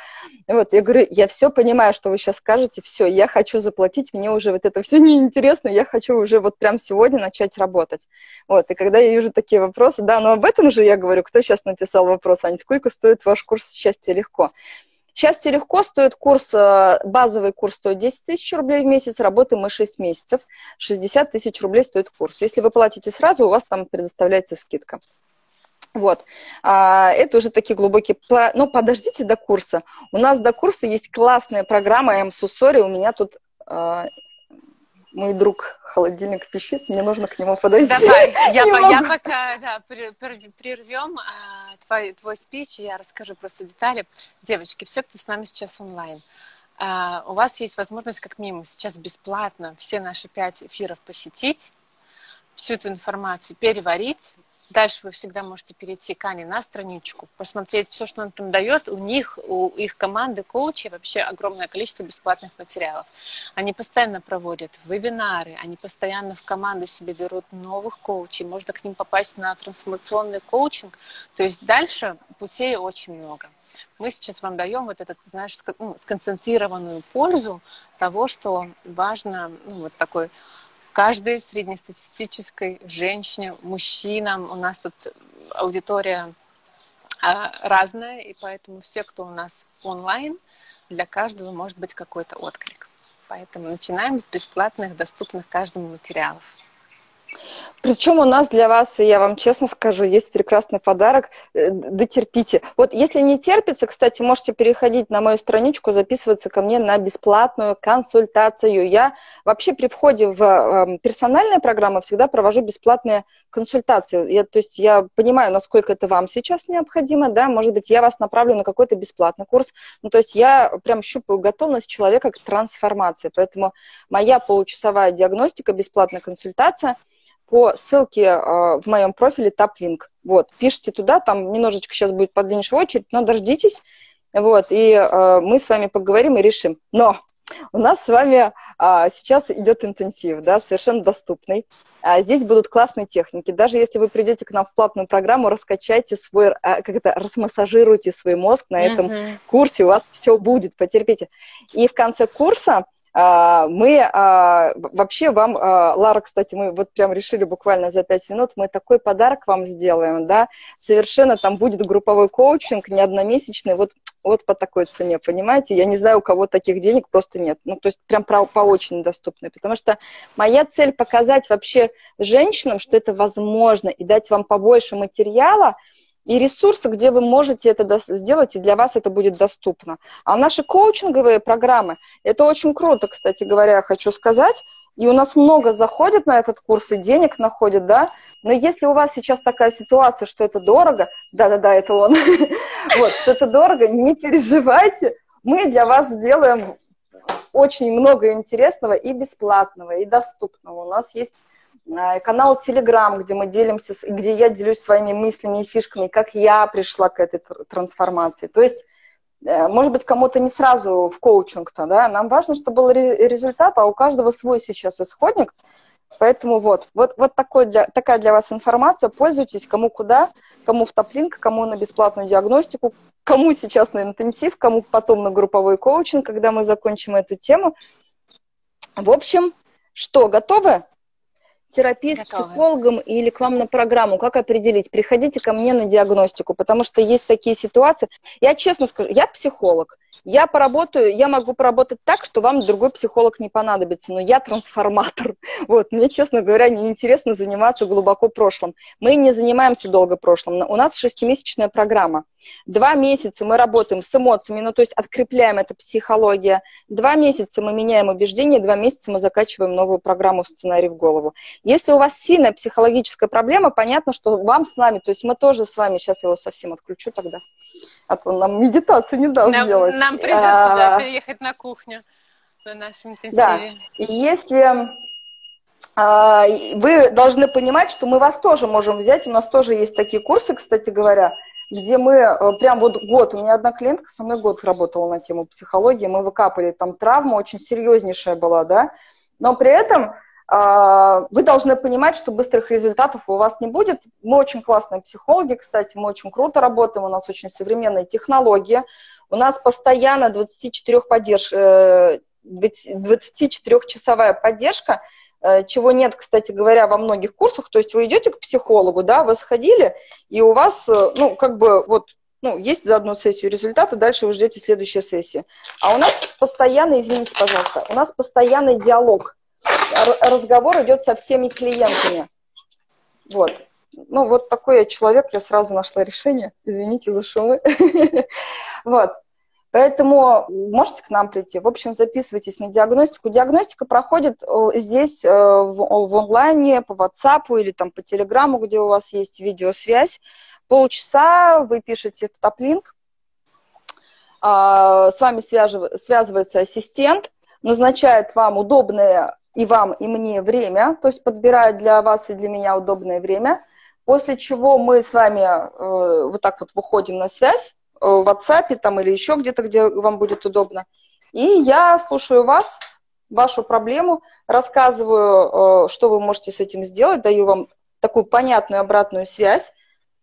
Вот, я говорю, я все понимаю, что вы сейчас скажете, все, я хочу заплатить, мне уже вот это все неинтересно, я хочу уже вот прям сегодня начать работать. Вот, и когда я вижу такие вопросы, да, но об этом же я говорю, кто сейчас написал вопрос, Ань, сколько стоит ваш курс «Счастье легко»? Счастье легко стоит курс, э, базовый курс стоит 10 тысяч рублей в месяц, работаем мы 6 месяцев, 60 тысяч рублей стоит курс. Если вы платите сразу, у вас там предоставляется скидка. Вот, а, это уже такие глубокие... Но ну, подождите до курса. У нас до курса есть классная программа, sorry, у меня тут а, мой друг холодильник пищит, мне нужно к нему подойти. Давай, я, по, я пока да, прервем а, твой, твой спич, я расскажу просто детали. Девочки, все, кто с нами сейчас онлайн, а, у вас есть возможность как минимум сейчас бесплатно все наши пять эфиров посетить, всю эту информацию переварить, Дальше вы всегда можете перейти к Ане на страничку, посмотреть все, что она там дает. У них, у их команды коучей вообще огромное количество бесплатных материалов. Они постоянно проводят вебинары, они постоянно в команду себе берут новых коучей. Можно к ним попасть на трансформационный коучинг. То есть дальше путей очень много. Мы сейчас вам даем вот этот, знаешь, ну, сконцентрированную пользу того, что важно, ну, вот такой каждой среднестатистической женщине, мужчинам. У нас тут аудитория а, разная, и поэтому все, кто у нас онлайн, для каждого может быть какой-то отклик. Поэтому начинаем с бесплатных, доступных каждому материалов. Причем у нас для вас, я вам честно скажу, есть прекрасный подарок. Э, дотерпите. Вот если не терпится, кстати, можете переходить на мою страничку, записываться ко мне на бесплатную консультацию. Я вообще при входе в эм, персональные программы всегда провожу бесплатные консультации. Я, то есть я понимаю, насколько это вам сейчас необходимо, да, может быть, я вас направлю на какой-то бесплатный курс. Ну, то есть я прям щупаю готовность человека к трансформации. Поэтому моя получасовая диагностика, бесплатная консультация – по ссылке э, в моем профиле таплинк. Вот, пишите туда, там немножечко сейчас будет подлиннейшая очередь, но дождитесь, вот, и э, мы с вами поговорим и решим. Но у нас с вами а, сейчас идет интенсив, да, совершенно доступный. А, здесь будут классные техники. Даже если вы придете к нам в платную программу, раскачайте свой, а, как это, расмассажируйте свой мозг на этом uh-huh. курсе, у вас все будет, потерпите. И в конце курса мы а, вообще вам, а, Лара, кстати, мы вот прям решили буквально за пять минут, мы такой подарок вам сделаем, да, совершенно там будет групповой коучинг, не одномесячный, вот, вот по такой цене, понимаете? Я не знаю, у кого таких денег просто нет. Ну, то есть прям по, по очень доступной, потому что моя цель показать вообще женщинам, что это возможно, и дать вам побольше материала, и ресурсы, где вы можете это сделать, и для вас это будет доступно. А наши коучинговые программы, это очень круто, кстати говоря, хочу сказать, и у нас много заходит на этот курс и денег находят, да, но если у вас сейчас такая ситуация, что это дорого, да-да-да, это он, вот, это дорого, не переживайте, мы для вас сделаем очень много интересного и бесплатного, и доступного. У нас есть канал Телеграм, где мы делимся, где я делюсь своими мыслями и фишками, как я пришла к этой трансформации. То есть, э, может быть, кому-то не сразу в коучинг-то, да, нам важно, чтобы был результат, а у каждого свой сейчас исходник, Поэтому вот, вот, вот такой для, такая для вас информация. Пользуйтесь кому куда, кому в топлинк, кому на бесплатную диагностику, кому сейчас на интенсив, кому потом на групповой коучинг, когда мы закончим эту тему. В общем, что, готовы? Терапии с психологом или к вам на программу? Как определить? Приходите ко мне на диагностику, потому что есть такие ситуации. Я честно скажу, я психолог. Я поработаю, я могу поработать так, что вам другой психолог не понадобится, но я трансформатор. Вот, мне, честно говоря, неинтересно заниматься глубоко прошлым. Мы не занимаемся долго прошлым. У нас шестимесячная программа. Два месяца мы работаем с эмоциями, ну, то есть открепляем это психология. Два месяца мы меняем убеждения, два месяца мы закачиваем новую программу в сценарий в голову. Если у вас сильная психологическая проблема, понятно, что вам с нами, то есть мы тоже с вами, сейчас я его совсем отключу тогда, а то нам медитацию не даст нам, сделать. Нам придется, а, да, переехать на кухню на нашем интенсиве. Да, если а, вы должны понимать, что мы вас тоже можем взять, у нас тоже есть такие курсы, кстати говоря, где мы э, прям вот год, у меня одна клиентка со мной год работала на тему психологии, мы выкапывали там травму, очень серьезнейшая была, да, но при этом а, вы должны понимать, что быстрых результатов у вас не будет. Мы очень классные психологи, кстати, мы очень круто работаем, у нас очень современные технологии. У нас постоянно 24 поддерж... 24-часовая э, поддержка, чего нет, кстати говоря, во многих курсах. То есть вы идете к психологу, да, вы сходили, и у вас, э, ну, как бы вот ну, есть за одну сессию результаты, дальше вы ждете следующей сессии. А у нас постоянно, извините, пожалуйста, у нас постоянный диалог разговор идет со всеми клиентами. Вот. Ну, вот такой я человек, я сразу нашла решение. Извините за шумы. Вот. Поэтому можете к нам прийти. В общем, записывайтесь на диагностику. Диагностика проходит э, здесь э, в, в онлайне, по WhatsApp или там по Телеграму, где у вас есть видеосвязь. Полчаса вы пишете в топлинк, а, с вами связывается ассистент, назначает вам удобное и вам, и мне время, то есть подбирает для вас и для меня удобное время. после чего мы с вами э, вот так вот выходим на связь в WhatsApp там или еще где-то, где вам будет удобно. И я слушаю вас, вашу проблему, рассказываю, э, что вы можете с этим сделать, даю вам такую понятную обратную связь,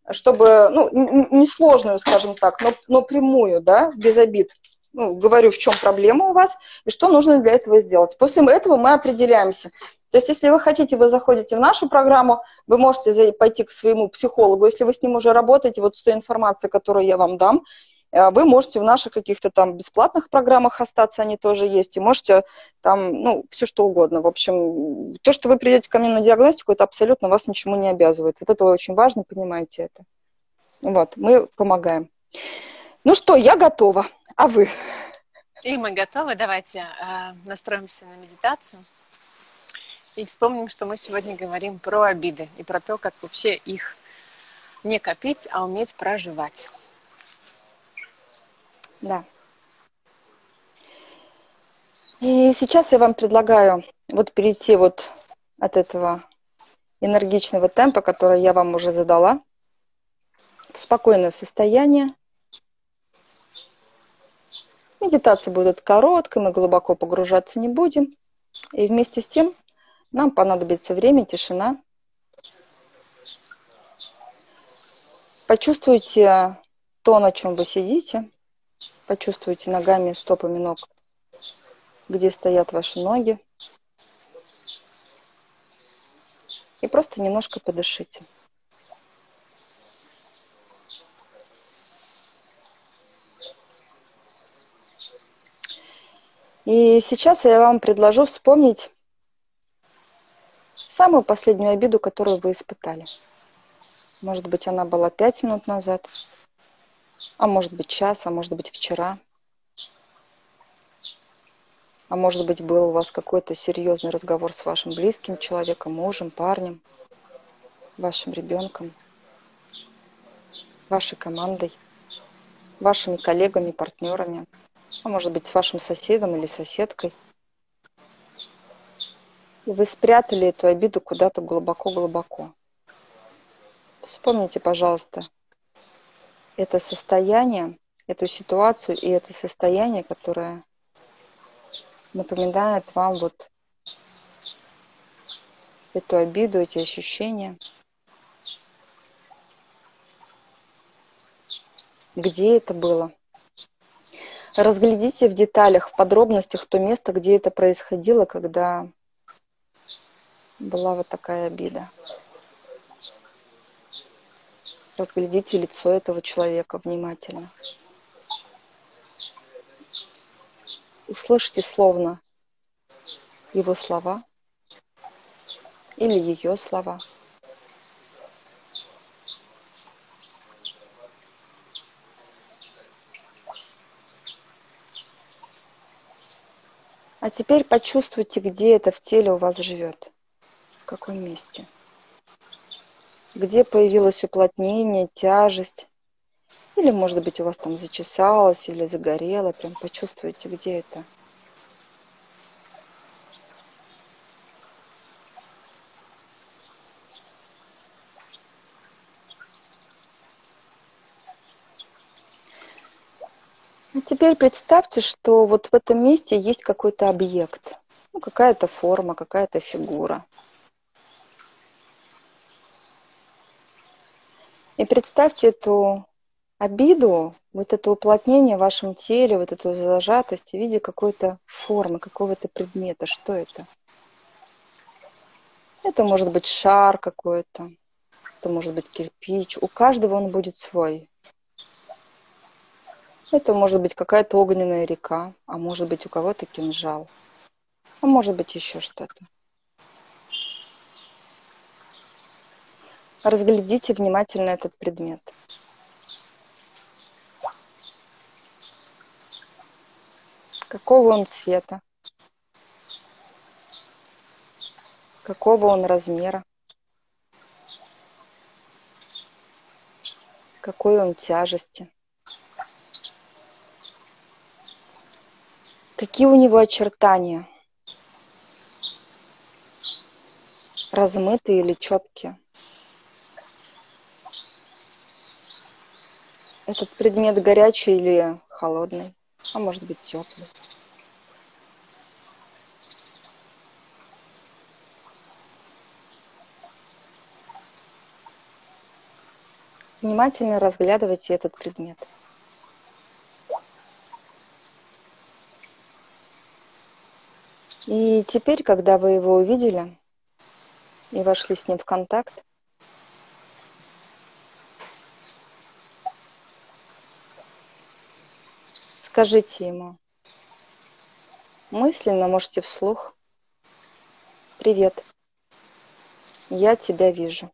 чтобы, ну, несложную, скажем так, но, но прямую, да, без обид. Ну, говорю, в чем проблема у вас и что нужно для этого сделать. После этого мы определяемся. То есть, если вы хотите, вы заходите в нашу программу, вы можете пойти к своему психологу. Если вы с ним уже работаете, вот с той информацией, которую я вам дам, э, вы можете в наших каких-то там бесплатных программах остаться, они тоже есть, и можете там, ну, все что угодно. В общем, то, что вы придете ко мне на диагностику, это абсолютно вас ничему не обязывает. Вот это очень важно, понимаете это. Вот, мы помогаем. Ну что, я готова. А вы? И мы готовы. Давайте э, настроимся на медитацию. И вспомним, что мы сегодня говорим про обиды и про то, как вообще их не копить, а уметь проживать. Да. И сейчас я вам предлагаю вот перейти вот от этого энергичного темпа, который я вам уже задала, в спокойное состояние. Медитация будет короткой, мы глубоко погружаться не будем. И вместе с тем нам понадобится время, тишина. Почувствуйте то, на чем вы сидите. Почувствуйте ногами, стопами ног, где стоят ваши ноги. И просто немножко подышите. И сейчас я вам предложу вспомнить самую последнюю обиду, которую вы испытали. Может быть, она была пять минут назад, а может быть час, а может быть вчера. А может быть, был у вас какой-то серьезный разговор с вашим близким человеком, мужем, парнем, вашим ребенком, вашей командой, вашими коллегами, партнерами, а может быть, с вашим соседом или соседкой – вы спрятали эту обиду куда-то глубоко-глубоко. Вспомните, пожалуйста, это состояние, эту ситуацию и это состояние, которое напоминает вам вот эту обиду, эти ощущения. Где это было? Разглядите в деталях, в подробностях то место, где это происходило, когда была вот такая обида. Разглядите лицо этого человека внимательно. Услышьте словно его слова или ее слова. А теперь почувствуйте, где это в теле у вас живет каком месте? Где появилось уплотнение, тяжесть? Или, может быть, у вас там зачесалось или загорело. Прям почувствуйте, где это. А теперь представьте, что вот в этом месте есть какой-то объект, ну, какая-то форма, какая-то фигура. И представьте эту обиду, вот это уплотнение в вашем теле, вот эту зажатость в виде какой-то формы, какого-то предмета. Что это? Это может быть шар какой-то, это может быть кирпич. У каждого он будет свой. Это может быть какая-то огненная река, а может быть у кого-то кинжал, а может быть еще что-то. Разглядите внимательно этот предмет. Какого он цвета? Какого он размера? Какой он тяжести? Какие у него очертания? Размытые или четкие? Этот предмет горячий или холодный, а может быть теплый. Внимательно разглядывайте этот предмет. И теперь, когда вы его увидели и вошли с ним в контакт, скажите ему, мысленно можете вслух, «Привет, я тебя вижу».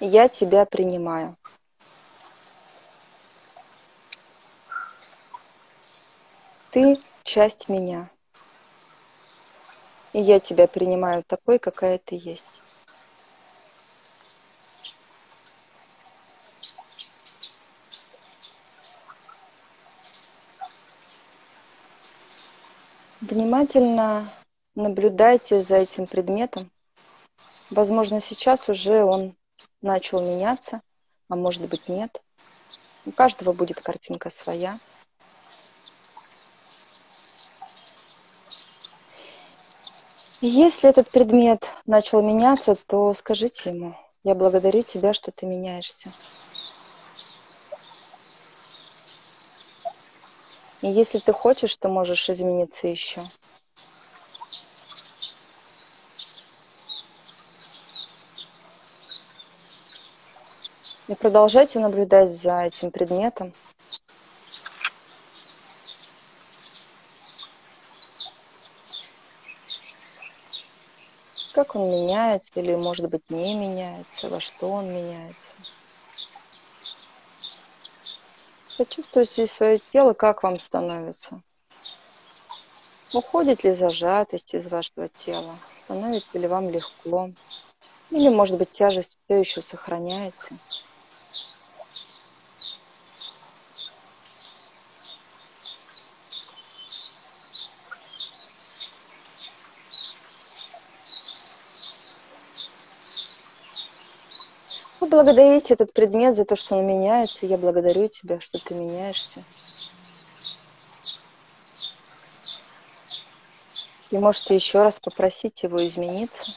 Я тебя принимаю. Ты часть меня. И я тебя принимаю такой, какая ты есть. Внимательно наблюдайте за этим предметом. Возможно, сейчас уже он начал меняться, а может быть нет. У каждого будет картинка своя. Если этот предмет начал меняться, то скажите ему, я благодарю тебя, что ты меняешься. И если ты хочешь, ты можешь измениться еще. И продолжайте наблюдать за этим предметом. Как он меняется или, может быть, не меняется, во что он меняется. Почувствуйте свое тело, как вам становится. Уходит ли зажатость из вашего тела? Становится ли вам легко? Или, может быть, тяжесть все еще сохраняется? Поблагодарите этот предмет за то, что он меняется. Я благодарю тебя, что ты меняешься. И можете еще раз попросить его измениться.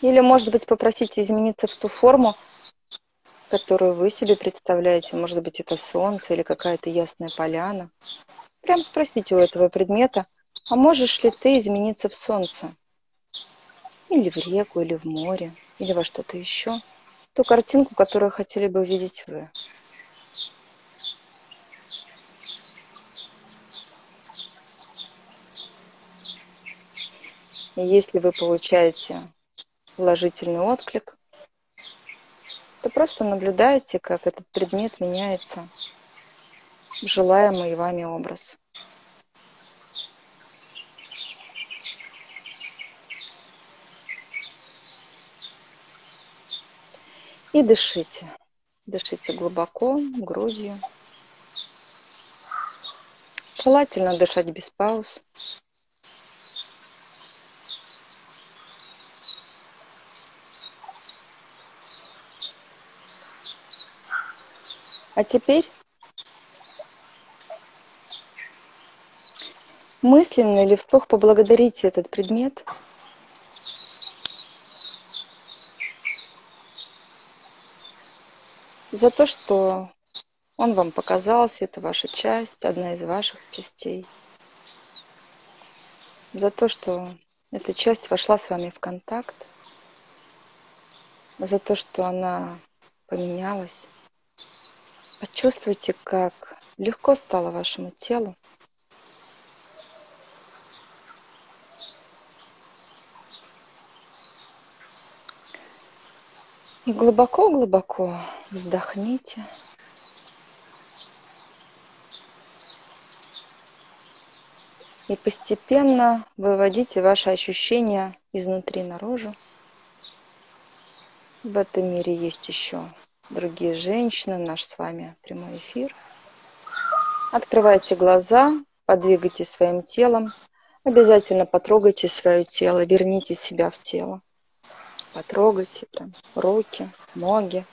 Или, может быть, попросить измениться в ту форму, которую вы себе представляете. Может быть, это солнце или какая-то ясная поляна. Прям спросите у этого предмета, а можешь ли ты измениться в солнце? Или в реку, или в море или во что-то еще, ту картинку, которую хотели бы видеть вы. И если вы получаете положительный отклик, то просто наблюдайте, как этот предмет меняется в желаемый вами образ. И дышите. Дышите глубоко, грудью. Желательно дышать без пауз. А теперь мысленно или вслух поблагодарите этот предмет – за то, что он вам показался, это ваша часть, одна из ваших частей. За то, что эта часть вошла с вами в контакт. За то, что она поменялась. Почувствуйте, как легко стало вашему телу. И глубоко-глубоко вздохните. И постепенно выводите ваши ощущения изнутри наружу. В этом мире есть еще другие женщины, наш с вами прямой эфир. Открывайте глаза, подвигайте своим телом, обязательно потрогайте свое тело, верните себя в тело. Потрогайте прям руки, ноги.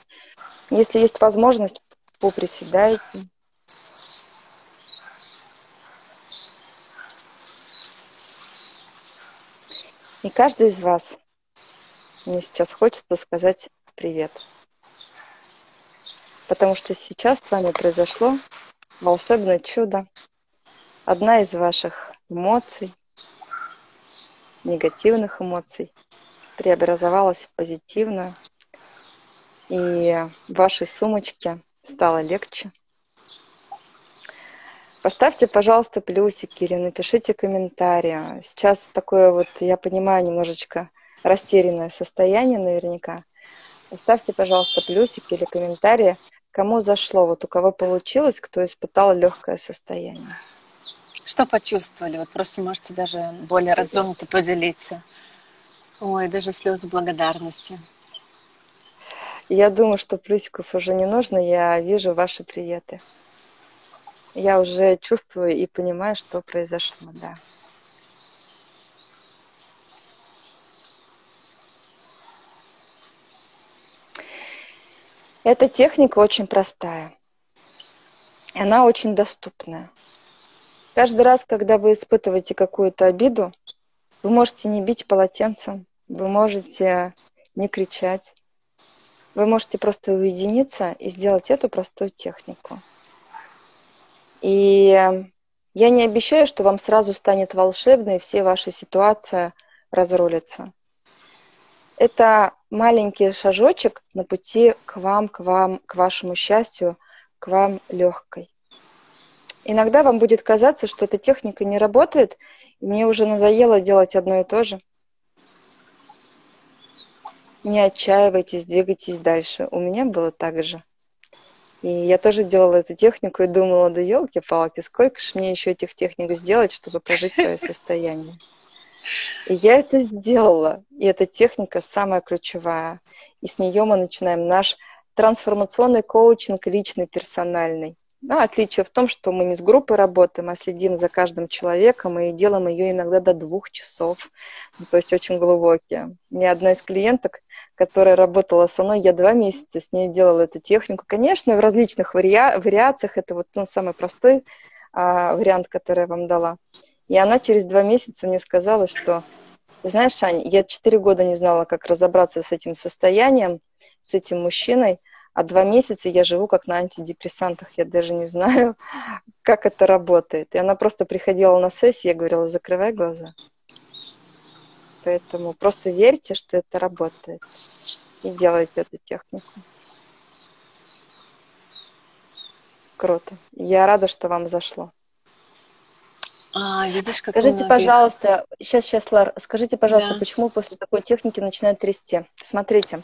Если есть возможность, поприседайте. И каждый из вас, мне сейчас хочется сказать привет. Потому что сейчас с вами произошло волшебное чудо. Одна из ваших эмоций, негативных эмоций, преобразовалась в позитивную. И вашей сумочке стало легче. Поставьте, пожалуйста, плюсики или напишите комментарии. Сейчас такое вот, я понимаю, немножечко растерянное состояние наверняка. Поставьте, пожалуйста, плюсики или комментарии, кому зашло, вот у кого получилось, кто испытал легкое состояние. Что почувствовали? Вот просто можете даже более развернуто поделиться. Ой, даже слезы благодарности. Я думаю, что плюсиков уже не нужно, я вижу ваши приветы я уже чувствую и понимаю, что произошло, да. Эта техника очень простая. Она очень доступная. Каждый раз, когда вы испытываете какую-то обиду, вы можете не бить полотенцем, вы можете не кричать, вы можете просто уединиться и сделать эту простую технику. И я не обещаю, что вам сразу станет волшебно, и все ваши ситуации разрулятся. Это маленький шажочек на пути к вам, к вам, к вашему счастью, к вам легкой. Иногда вам будет казаться, что эта техника не работает, и мне уже надоело делать одно и то же. Не отчаивайтесь, двигайтесь дальше. У меня было так же. И я тоже делала эту технику и думала, да елки-палки, сколько же мне еще этих техник сделать, чтобы прожить свое состояние. И я это сделала. И эта техника самая ключевая. И с нее мы начинаем наш трансформационный коучинг личный, персональный. Да, отличие в том, что мы не с группой работаем, а следим за каждым человеком и делаем ее иногда до двух часов. Ну, то есть очень глубокие. Ни одна из клиенток, которая работала со мной, я два месяца с ней делала эту технику. Конечно, в различных вариа- вариациях. Это вот ну, самый простой а, вариант, который я вам дала. И она через два месяца мне сказала, что знаешь, Аня, я четыре года не знала, как разобраться с этим состоянием, с этим мужчиной, а два месяца я живу как на антидепрессантах, я даже не знаю, как это работает. И она просто приходила на сессию, я говорила, закрывай глаза. Поэтому просто верьте, что это работает. И делайте эту технику. Круто. Я рада, что вам зашло. А, видишь, как скажите, пожалуйста, сейчас, сейчас, Лар, скажите, пожалуйста, да. почему после такой техники начинает трясти? Смотрите,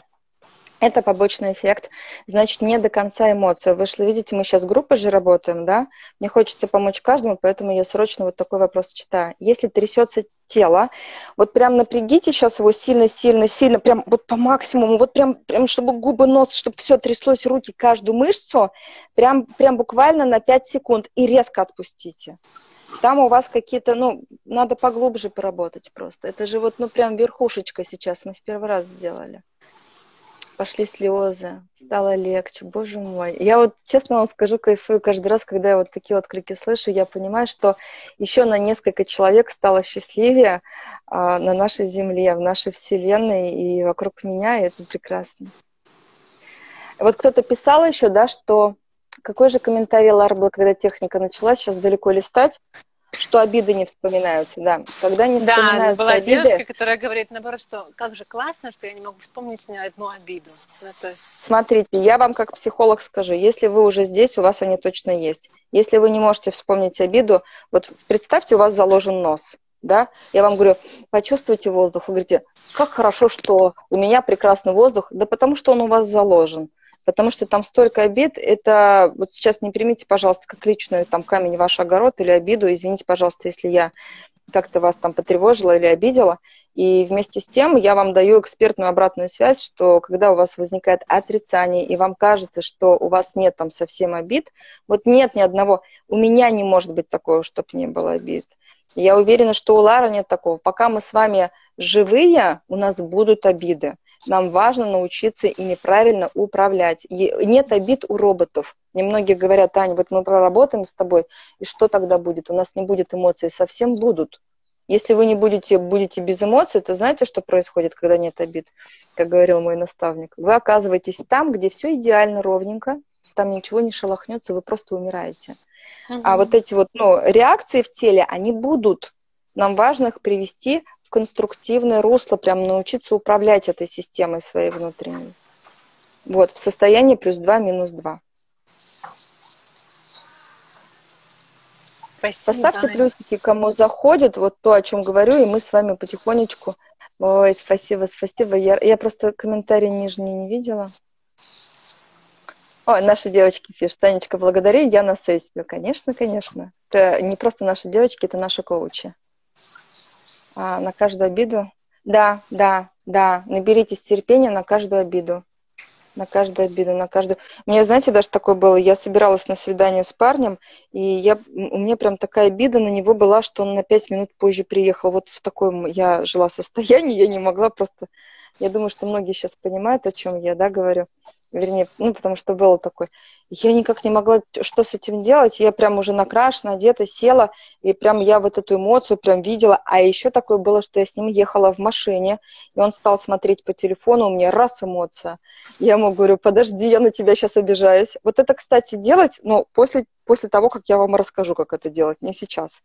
это побочный эффект, значит, не до конца эмоция вышла. Видите, мы сейчас группой же работаем, да? Мне хочется помочь каждому, поэтому я срочно вот такой вопрос читаю. Если трясется тело, вот прям напрягите сейчас его сильно-сильно-сильно, прям вот по максимуму, вот прям, прям чтобы губы, нос, чтобы все тряслось, руки, каждую мышцу, прям, прям буквально на 5 секунд и резко отпустите. Там у вас какие-то, ну, надо поглубже поработать просто. Это же вот, ну, прям верхушечка сейчас мы в первый раз сделали пошли слезы, стало легче, боже мой. Я вот, честно вам скажу, кайфую каждый раз, когда я вот такие отклики слышу, я понимаю, что еще на несколько человек стало счастливее а, на нашей Земле, в нашей Вселенной и вокруг меня, и это прекрасно. Вот кто-то писал еще, да, что какой же комментарий Лар был, когда техника началась, сейчас далеко листать, что обиды не вспоминаются, да. Когда не да, вспоминаются была обиды... девушка, которая говорит, наоборот, что как же классно, что я не могу вспомнить ни одну обиду. Ну, то есть... Смотрите, я вам как психолог скажу, если вы уже здесь, у вас они точно есть. Если вы не можете вспомнить обиду, вот представьте, у вас заложен нос, да, я вам говорю, почувствуйте воздух, вы говорите, как хорошо, что у меня прекрасный воздух, да потому что он у вас заложен потому что там столько обид, это вот сейчас не примите, пожалуйста, как личную там камень в ваш огород или обиду, извините, пожалуйста, если я как-то вас там потревожила или обидела. И вместе с тем я вам даю экспертную обратную связь, что когда у вас возникает отрицание, и вам кажется, что у вас нет там совсем обид, вот нет ни одного, у меня не может быть такого, чтобы не было обид. Я уверена, что у Лары нет такого. Пока мы с вами живые, у нас будут обиды. Нам важно научиться ими правильно управлять. И нет обид у роботов. Немногие говорят, Аня, вот мы проработаем с тобой, и что тогда будет? У нас не будет эмоций, совсем будут. Если вы не будете, будете без эмоций, то знаете, что происходит, когда нет обид, как говорил мой наставник? Вы оказываетесь там, где все идеально ровненько, там ничего не шелохнется, вы просто умираете. Угу. А вот эти вот ну, реакции в теле, они будут. Нам важно их привести в конструктивное русло, прям научиться управлять этой системой своей внутренней. Вот, в состоянии плюс 2, минус 2. Спасибо. Поставьте плюсики, кому заходит, вот то, о чем говорю, и мы с вами потихонечку. Ой, спасибо, спасибо. Я, я просто комментарий нижний не видела. Ой, наши девочки пишут. Танечка, благодари, я на сессию. Конечно, конечно. Это не просто наши девочки, это наши коучи. А, на каждую обиду. Да, да, да. Наберитесь терпения на каждую обиду на каждую обиду, на каждую... У меня, знаете, даже такое было, я собиралась на свидание с парнем, и я, у меня прям такая обида на него была, что он на пять минут позже приехал. Вот в таком я жила состоянии, я не могла просто... Я думаю, что многие сейчас понимают, о чем я, да, говорю вернее, ну, потому что было такое. Я никак не могла что с этим делать, я прям уже накрашена, одета, села, и прям я вот эту эмоцию прям видела. А еще такое было, что я с ним ехала в машине, и он стал смотреть по телефону, у меня раз эмоция. Я ему говорю, подожди, я на тебя сейчас обижаюсь. Вот это, кстати, делать, ну, после, после того, как я вам расскажу, как это делать, не сейчас.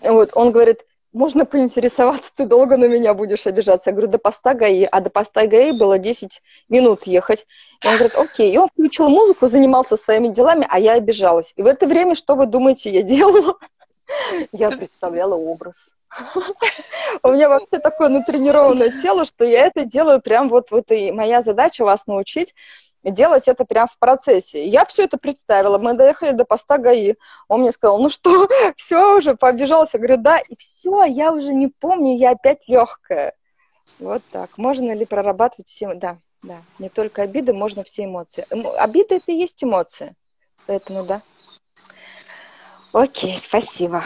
Вот, он говорит, можно поинтересоваться, ты долго на меня будешь обижаться? Я говорю, до поста ГАИ. А до поста ГАИ было 10 минут ехать. И он говорит, окей. И он включил музыку, занимался своими делами, а я обижалась. И в это время, что вы думаете, я делала? Я представляла образ. У меня вообще такое натренированное тело, что я это делаю прям вот, вот и моя задача вас научить делать это прямо в процессе. Я все это представила, мы доехали до поста ГАИ. Он мне сказал, ну что, все уже, побежался. Говорю, да, и все, я уже не помню, я опять легкая. Вот так. Можно ли прорабатывать все... Да, да. Не только обиды, можно все эмоции. Обида – это и есть эмоции. Поэтому, да. Окей, спасибо.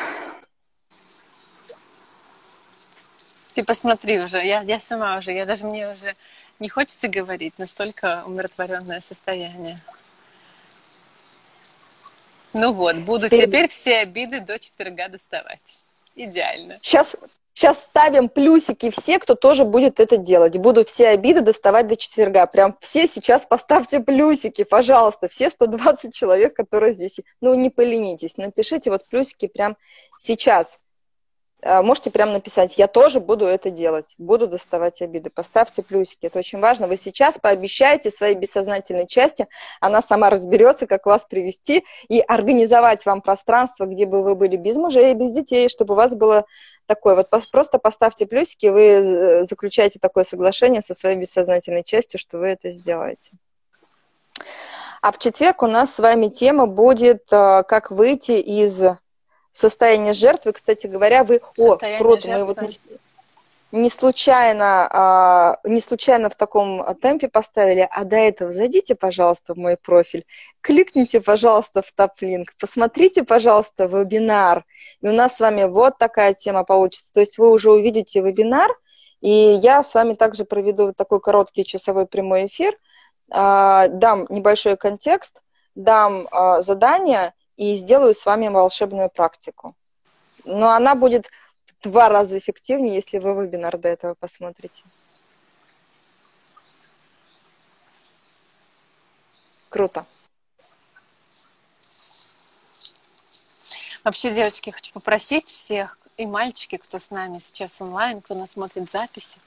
Ты посмотри уже, я, я сама уже, я даже мне уже не хочется говорить, настолько умиротворенное состояние. Ну вот, буду теперь, теперь все обиды до четверга доставать. Идеально. Сейчас, сейчас ставим плюсики все, кто тоже будет это делать. Буду все обиды доставать до четверга. Прям все сейчас поставьте плюсики, пожалуйста. Все 120 человек, которые здесь. Ну, не поленитесь, напишите вот плюсики прям сейчас. А, можете прямо написать, я тоже буду это делать, буду доставать обиды. Поставьте плюсики, это очень важно. Вы сейчас пообещаете своей бессознательной части, она сама разберется, как вас привести и организовать вам пространство, где бы вы были без мужей, без детей, чтобы у вас было такое. Вот просто поставьте плюсики, вы заключаете такое соглашение со своей бессознательной частью, что вы это сделаете. А в четверг у нас с вами тема будет а, «Как выйти из состояние жертвы. Кстати говоря, вы... Состояние О, круто, мы вот не случайно, а, не случайно в таком темпе поставили, а до этого зайдите, пожалуйста, в мой профиль, кликните, пожалуйста, в топ-линк, посмотрите, пожалуйста, вебинар, и у нас с вами вот такая тема получится. То есть вы уже увидите вебинар, и я с вами также проведу такой короткий часовой прямой эфир, а, дам небольшой контекст, дам а, задание, и сделаю с вами волшебную практику. Но она будет в два раза эффективнее, если вы вебинар до этого посмотрите. Круто. Вообще, девочки, хочу попросить всех и мальчики, кто с нами сейчас онлайн, кто нас смотрит записи,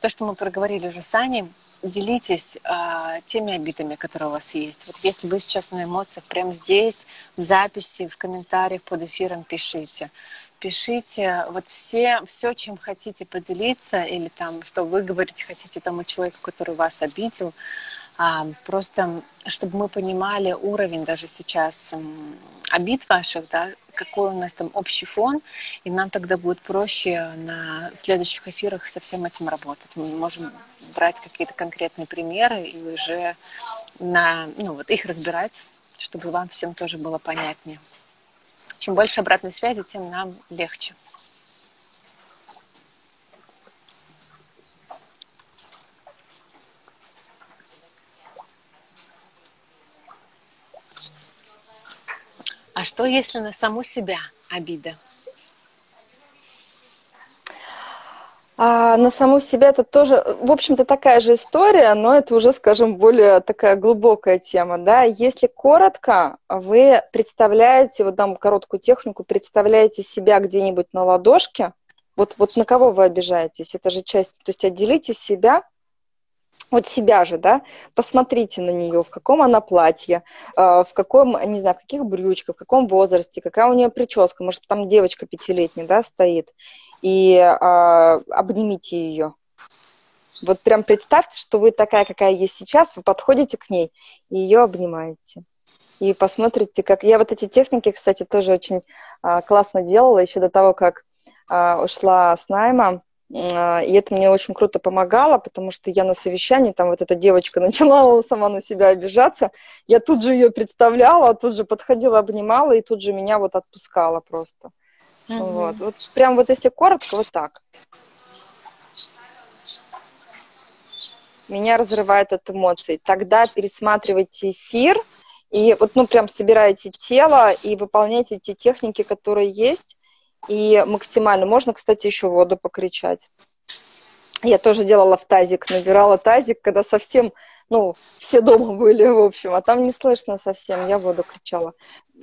то, что мы проговорили уже с Аней, делитесь э, теми обидами, которые у вас есть. Вот если вы сейчас на эмоциях, прямо здесь, в записи, в комментариях под эфиром пишите. Пишите вот все, все, чем хотите поделиться, или там, что вы говорите хотите тому человеку, который вас обидел. Просто, чтобы мы понимали уровень даже сейчас обид ваших, да, какой у нас там общий фон, и нам тогда будет проще на следующих эфирах со всем этим работать. Мы можем брать какие-то конкретные примеры и уже на, ну, вот их разбирать, чтобы вам всем тоже было понятнее. Чем больше обратной связи, тем нам легче. А что, если на саму себя обида? А на саму себя это тоже, в общем-то, такая же история, но это уже, скажем, более такая глубокая тема, да. Если коротко, вы представляете, вот дам короткую технику, представляете себя где-нибудь на ладошке, вот, вот на кого вы обижаетесь, это же часть, то есть отделите себя вот себя же, да, посмотрите на нее, в каком она платье, а, в каком, не знаю, в каких брючках, в каком возрасте, какая у нее прическа, может, там девочка пятилетняя, да, стоит, и а, обнимите ее. Вот прям представьте, что вы такая, какая есть сейчас, вы подходите к ней и ее обнимаете. И посмотрите, как... Я вот эти техники, кстати, тоже очень а, классно делала еще до того, как а, ушла с найма. А, и это мне очень круто помогало, потому что я на совещании, там вот эта девочка начала сама на себя обижаться. Я тут же ее представляла, тут же подходила, обнимала, и тут же меня вот отпускала просто. Угу. Вот. вот прям вот если коротко, вот так. Меня разрывает от эмоций. Тогда пересматривайте эфир и вот, ну, прям собираете тело и выполняйте эти техники, которые есть, и максимально. Можно, кстати, еще воду покричать. Я тоже делала в тазик, набирала тазик, когда совсем, ну, все дома были, в общем, а там не слышно совсем, я воду кричала.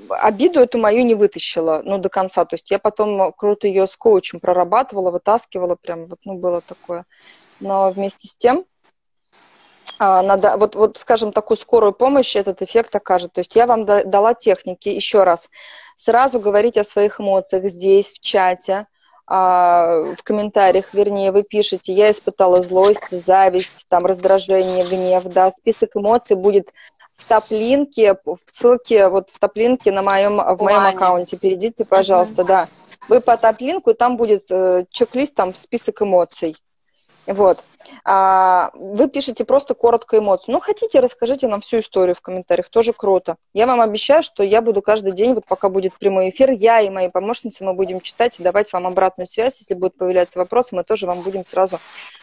Обиду эту мою не вытащила, ну, до конца, то есть я потом круто ее с коучем прорабатывала, вытаскивала, прям вот, ну, было такое. Но вместе с тем, надо, вот, вот, скажем, такую скорую помощь этот эффект окажет. То есть я вам дала техники, еще раз, сразу говорить о своих эмоциях здесь, в чате, а, в комментариях, вернее, вы пишете, я испытала злость, зависть, там, раздражение, гнев, да, список эмоций будет в топлинке, в ссылке, вот в топлинке на моем, в моем аккаунте, перейдите, пожалуйста, uh-huh. да. Вы по топлинку, там будет э, чек-лист, там список эмоций. Вот. А, вы пишете просто коротко эмоцию. Ну, хотите, расскажите нам всю историю в комментариях, тоже круто. Я вам обещаю, что я буду каждый день, вот пока будет прямой эфир, я и мои помощницы, мы будем читать и давать вам обратную связь. Если будут появляться вопросы, мы тоже вам будем сразу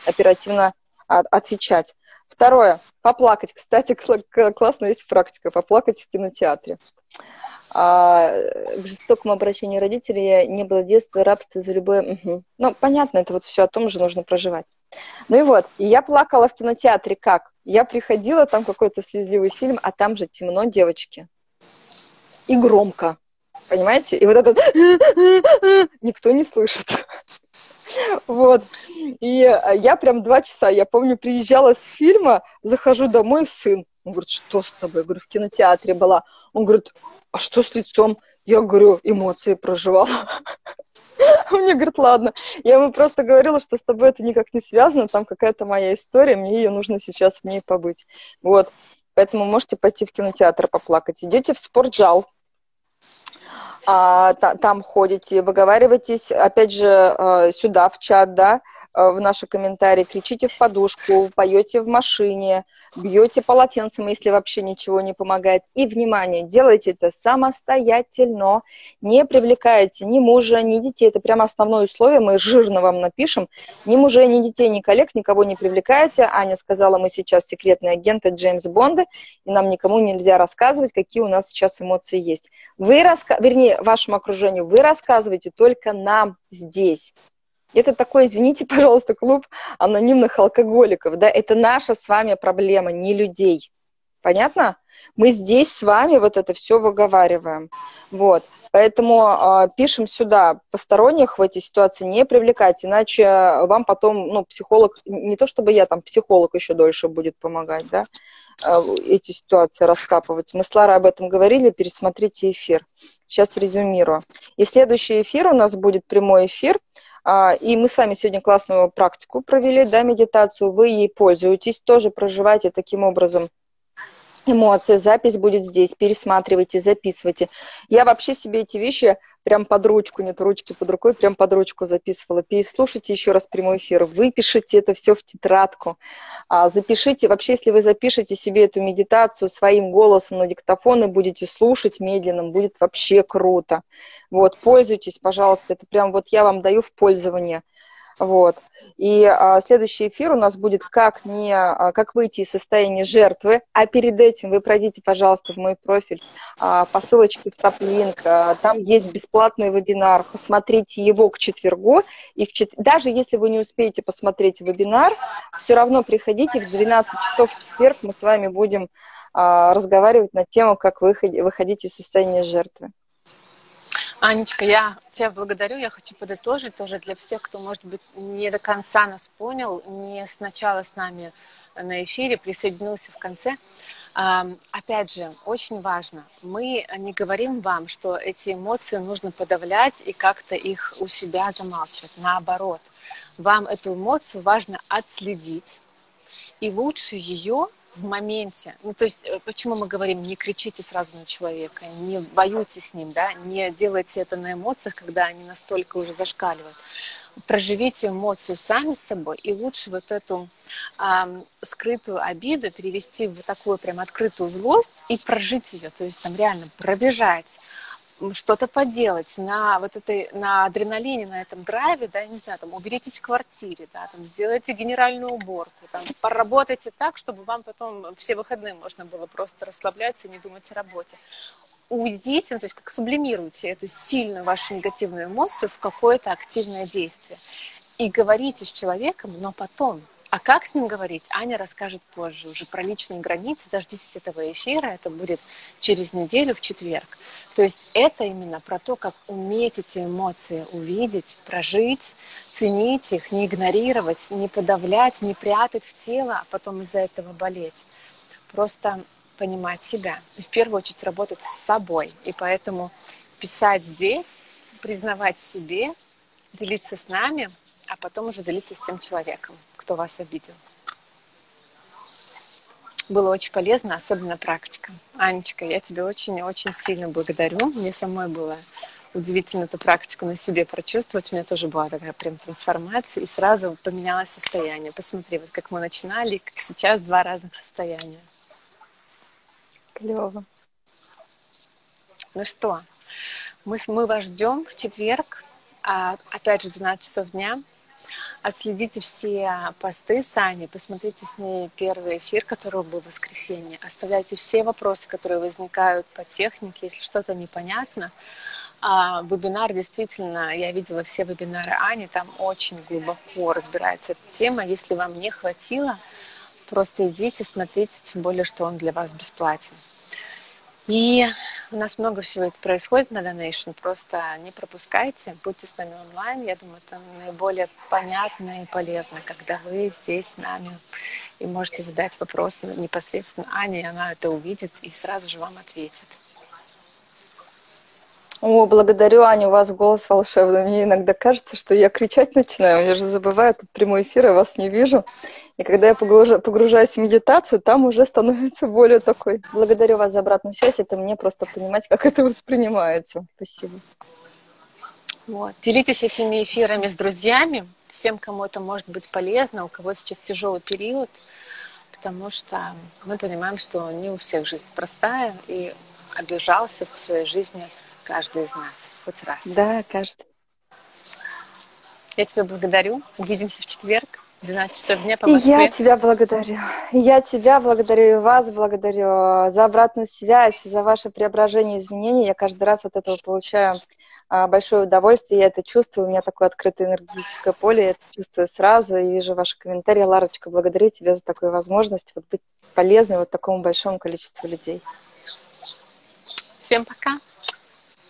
оперативно отвечать. Второе. Поплакать. Кстати, классно есть практика. Поплакать в кинотеатре. А, к жестокому обращению родителей не было детства, рабства за любое... Угу. Ну, понятно, это вот все о том же нужно проживать. Ну и вот, и я плакала в кинотеатре как? Я приходила, там какой-то слезливый фильм, а там же темно, девочки. И громко. Понимаете? И вот этот никто не слышит. Вот. И я прям два часа, я помню, приезжала с фильма, захожу домой, сын. Он говорит, что с тобой? Я говорю, в кинотеатре была. Он говорит, а что с лицом? Я говорю, эмоции проживала. Мне говорит, ладно. Я ему просто говорила, что с тобой это никак не связано, там какая-то моя история, мне ее нужно сейчас в ней побыть. Вот. Поэтому можете пойти в кинотеатр поплакать. Идете в спортзал, а, та, там ходите, выговариваетесь, опять же, а, сюда, в чат, да, Э, в наши комментарии, кричите в подушку, поете в машине, бьете полотенцем, если вообще ничего не помогает. И, внимание, делайте это самостоятельно, не привлекайте ни мужа, ни детей. Это прямо основное условие, мы жирно вам напишем. Ни мужей, ни детей, ни коллег, никого не привлекайте. Аня сказала, мы сейчас секретные агенты Джеймс Бонда, и нам никому нельзя рассказывать, какие у нас сейчас эмоции есть. Вы, раска... вернее, вашему окружению, вы рассказываете только нам здесь. Это такой, извините, пожалуйста, клуб анонимных алкоголиков, да, это наша с вами проблема, не людей. Понятно? Мы здесь с вами вот это все выговариваем. Вот. Поэтому э, пишем сюда, посторонних в эти ситуации не привлекать, иначе вам потом, ну, психолог, не то чтобы я там, психолог еще дольше будет помогать, да, э, эти ситуации раскапывать. Мы с Ларой об этом говорили, пересмотрите эфир. Сейчас резюмирую. И следующий эфир у нас будет прямой эфир а, и мы с вами сегодня классную практику провели, да, медитацию, вы ей пользуетесь, тоже проживайте таким образом эмоции, запись будет здесь, пересматривайте, записывайте. Я вообще себе эти вещи прям под ручку, нет ручки под рукой, прям под ручку записывала. Переслушайте еще раз прямой эфир, выпишите это все в тетрадку, а, запишите, вообще, если вы запишете себе эту медитацию своим голосом на диктофон и будете слушать медленным, будет вообще круто. Вот, пользуйтесь, пожалуйста, это прям вот я вам даю в пользование. Вот. И а, следующий эфир у нас будет как, не, а, как выйти из состояния жертвы. А перед этим вы пройдите, пожалуйста, в мой профиль а, по ссылочке в топ-линк. А, там есть бесплатный вебинар. Посмотрите его к четвергу. И в чет... Даже если вы не успеете посмотреть вебинар, все равно приходите в 12 часов в четверг. Мы с вами будем а, разговаривать на тему, как выходить из состояния жертвы. Анечка, я тебя благодарю. Я хочу подытожить тоже для всех, кто, может быть, не до конца нас понял, не сначала с нами на эфире, присоединился в конце. Опять же, очень важно, мы не говорим вам, что эти эмоции нужно подавлять и как-то их у себя замалчивать. Наоборот, вам эту эмоцию важно отследить, и лучше ее в моменте. Ну, то есть, э, почему мы говорим, не кричите сразу на человека, не воюйте с ним, да, не делайте это на эмоциях, когда они настолько уже зашкаливают. Проживите эмоцию сами с собой, и лучше вот эту э, скрытую обиду перевести в такую прям открытую злость и прожить ее, то есть там реально пробежать, что-то поделать на вот этой, на адреналине, на этом драйве, да, не знаю, там, уберитесь в квартире, да, там, сделайте генеральную уборку, там, поработайте так, чтобы вам потом все выходные можно было просто расслабляться и не думать о работе. Уйдите, ну, то есть как сублимируйте эту сильную вашу негативную эмоцию в какое-то активное действие. И говорите с человеком, но потом, а как с ним говорить, Аня расскажет позже. Уже про личные границы. Дождитесь этого эфира. Это будет через неделю в четверг. То есть это именно про то, как уметь эти эмоции увидеть, прожить, ценить их, не игнорировать, не подавлять, не прятать в тело, а потом из-за этого болеть. Просто понимать себя. И в первую очередь работать с собой. И поэтому писать здесь, признавать себе, делиться с нами – а потом уже делиться с тем человеком, кто вас обидел. Было очень полезно, особенно практика. Анечка, я тебя очень-очень сильно благодарю. Мне самой было удивительно эту практику на себе прочувствовать. У меня тоже была такая прям трансформация, и сразу поменялось состояние. Посмотри, вот как мы начинали, как сейчас два разных состояния. Клево. Ну что, мы, мы вас ждем в четверг, а, опять же, 12 часов дня. Отследите все посты Сани, посмотрите с ней первый эфир, который был в воскресенье. Оставляйте все вопросы, которые возникают по технике, если что-то непонятно. А вебинар действительно, я видела все вебинары Ани, там очень глубоко разбирается эта тема. Если вам не хватило, просто идите, смотрите, тем более, что он для вас бесплатен. И у нас много всего это происходит на Donation, просто не пропускайте, будьте с нами онлайн. Я думаю, это наиболее понятно и полезно, когда вы здесь с нами и можете задать вопросы непосредственно Ане, и она это увидит и сразу же вам ответит. О, благодарю, Аня, у вас голос волшебный. Мне иногда кажется, что я кричать начинаю. Я же забываю, тут прямой эфир, я вас не вижу. И когда я погружаюсь в медитацию, там уже становится более такой. Благодарю вас за обратную связь. Это мне просто понимать, как это воспринимается. Спасибо. Вот. Делитесь этими эфирами с друзьями, всем, кому это может быть полезно, у кого сейчас тяжелый период, потому что мы понимаем, что не у всех жизнь простая, и обижался в своей жизни каждый из нас хоть раз. Да, каждый. Я тебя благодарю. Увидимся в четверг. 12 часов дня по Москве. И я тебя благодарю. Я тебя благодарю и вас благодарю за обратную связь, за ваше преображение изменения. Я каждый раз от этого получаю а, большое удовольствие. Я это чувствую. У меня такое открытое энергетическое поле. Я это чувствую сразу и вижу ваши комментарии. Ларочка, благодарю тебя за такую возможность вот быть полезной вот такому большому количеству людей. Всем пока.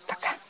Пока.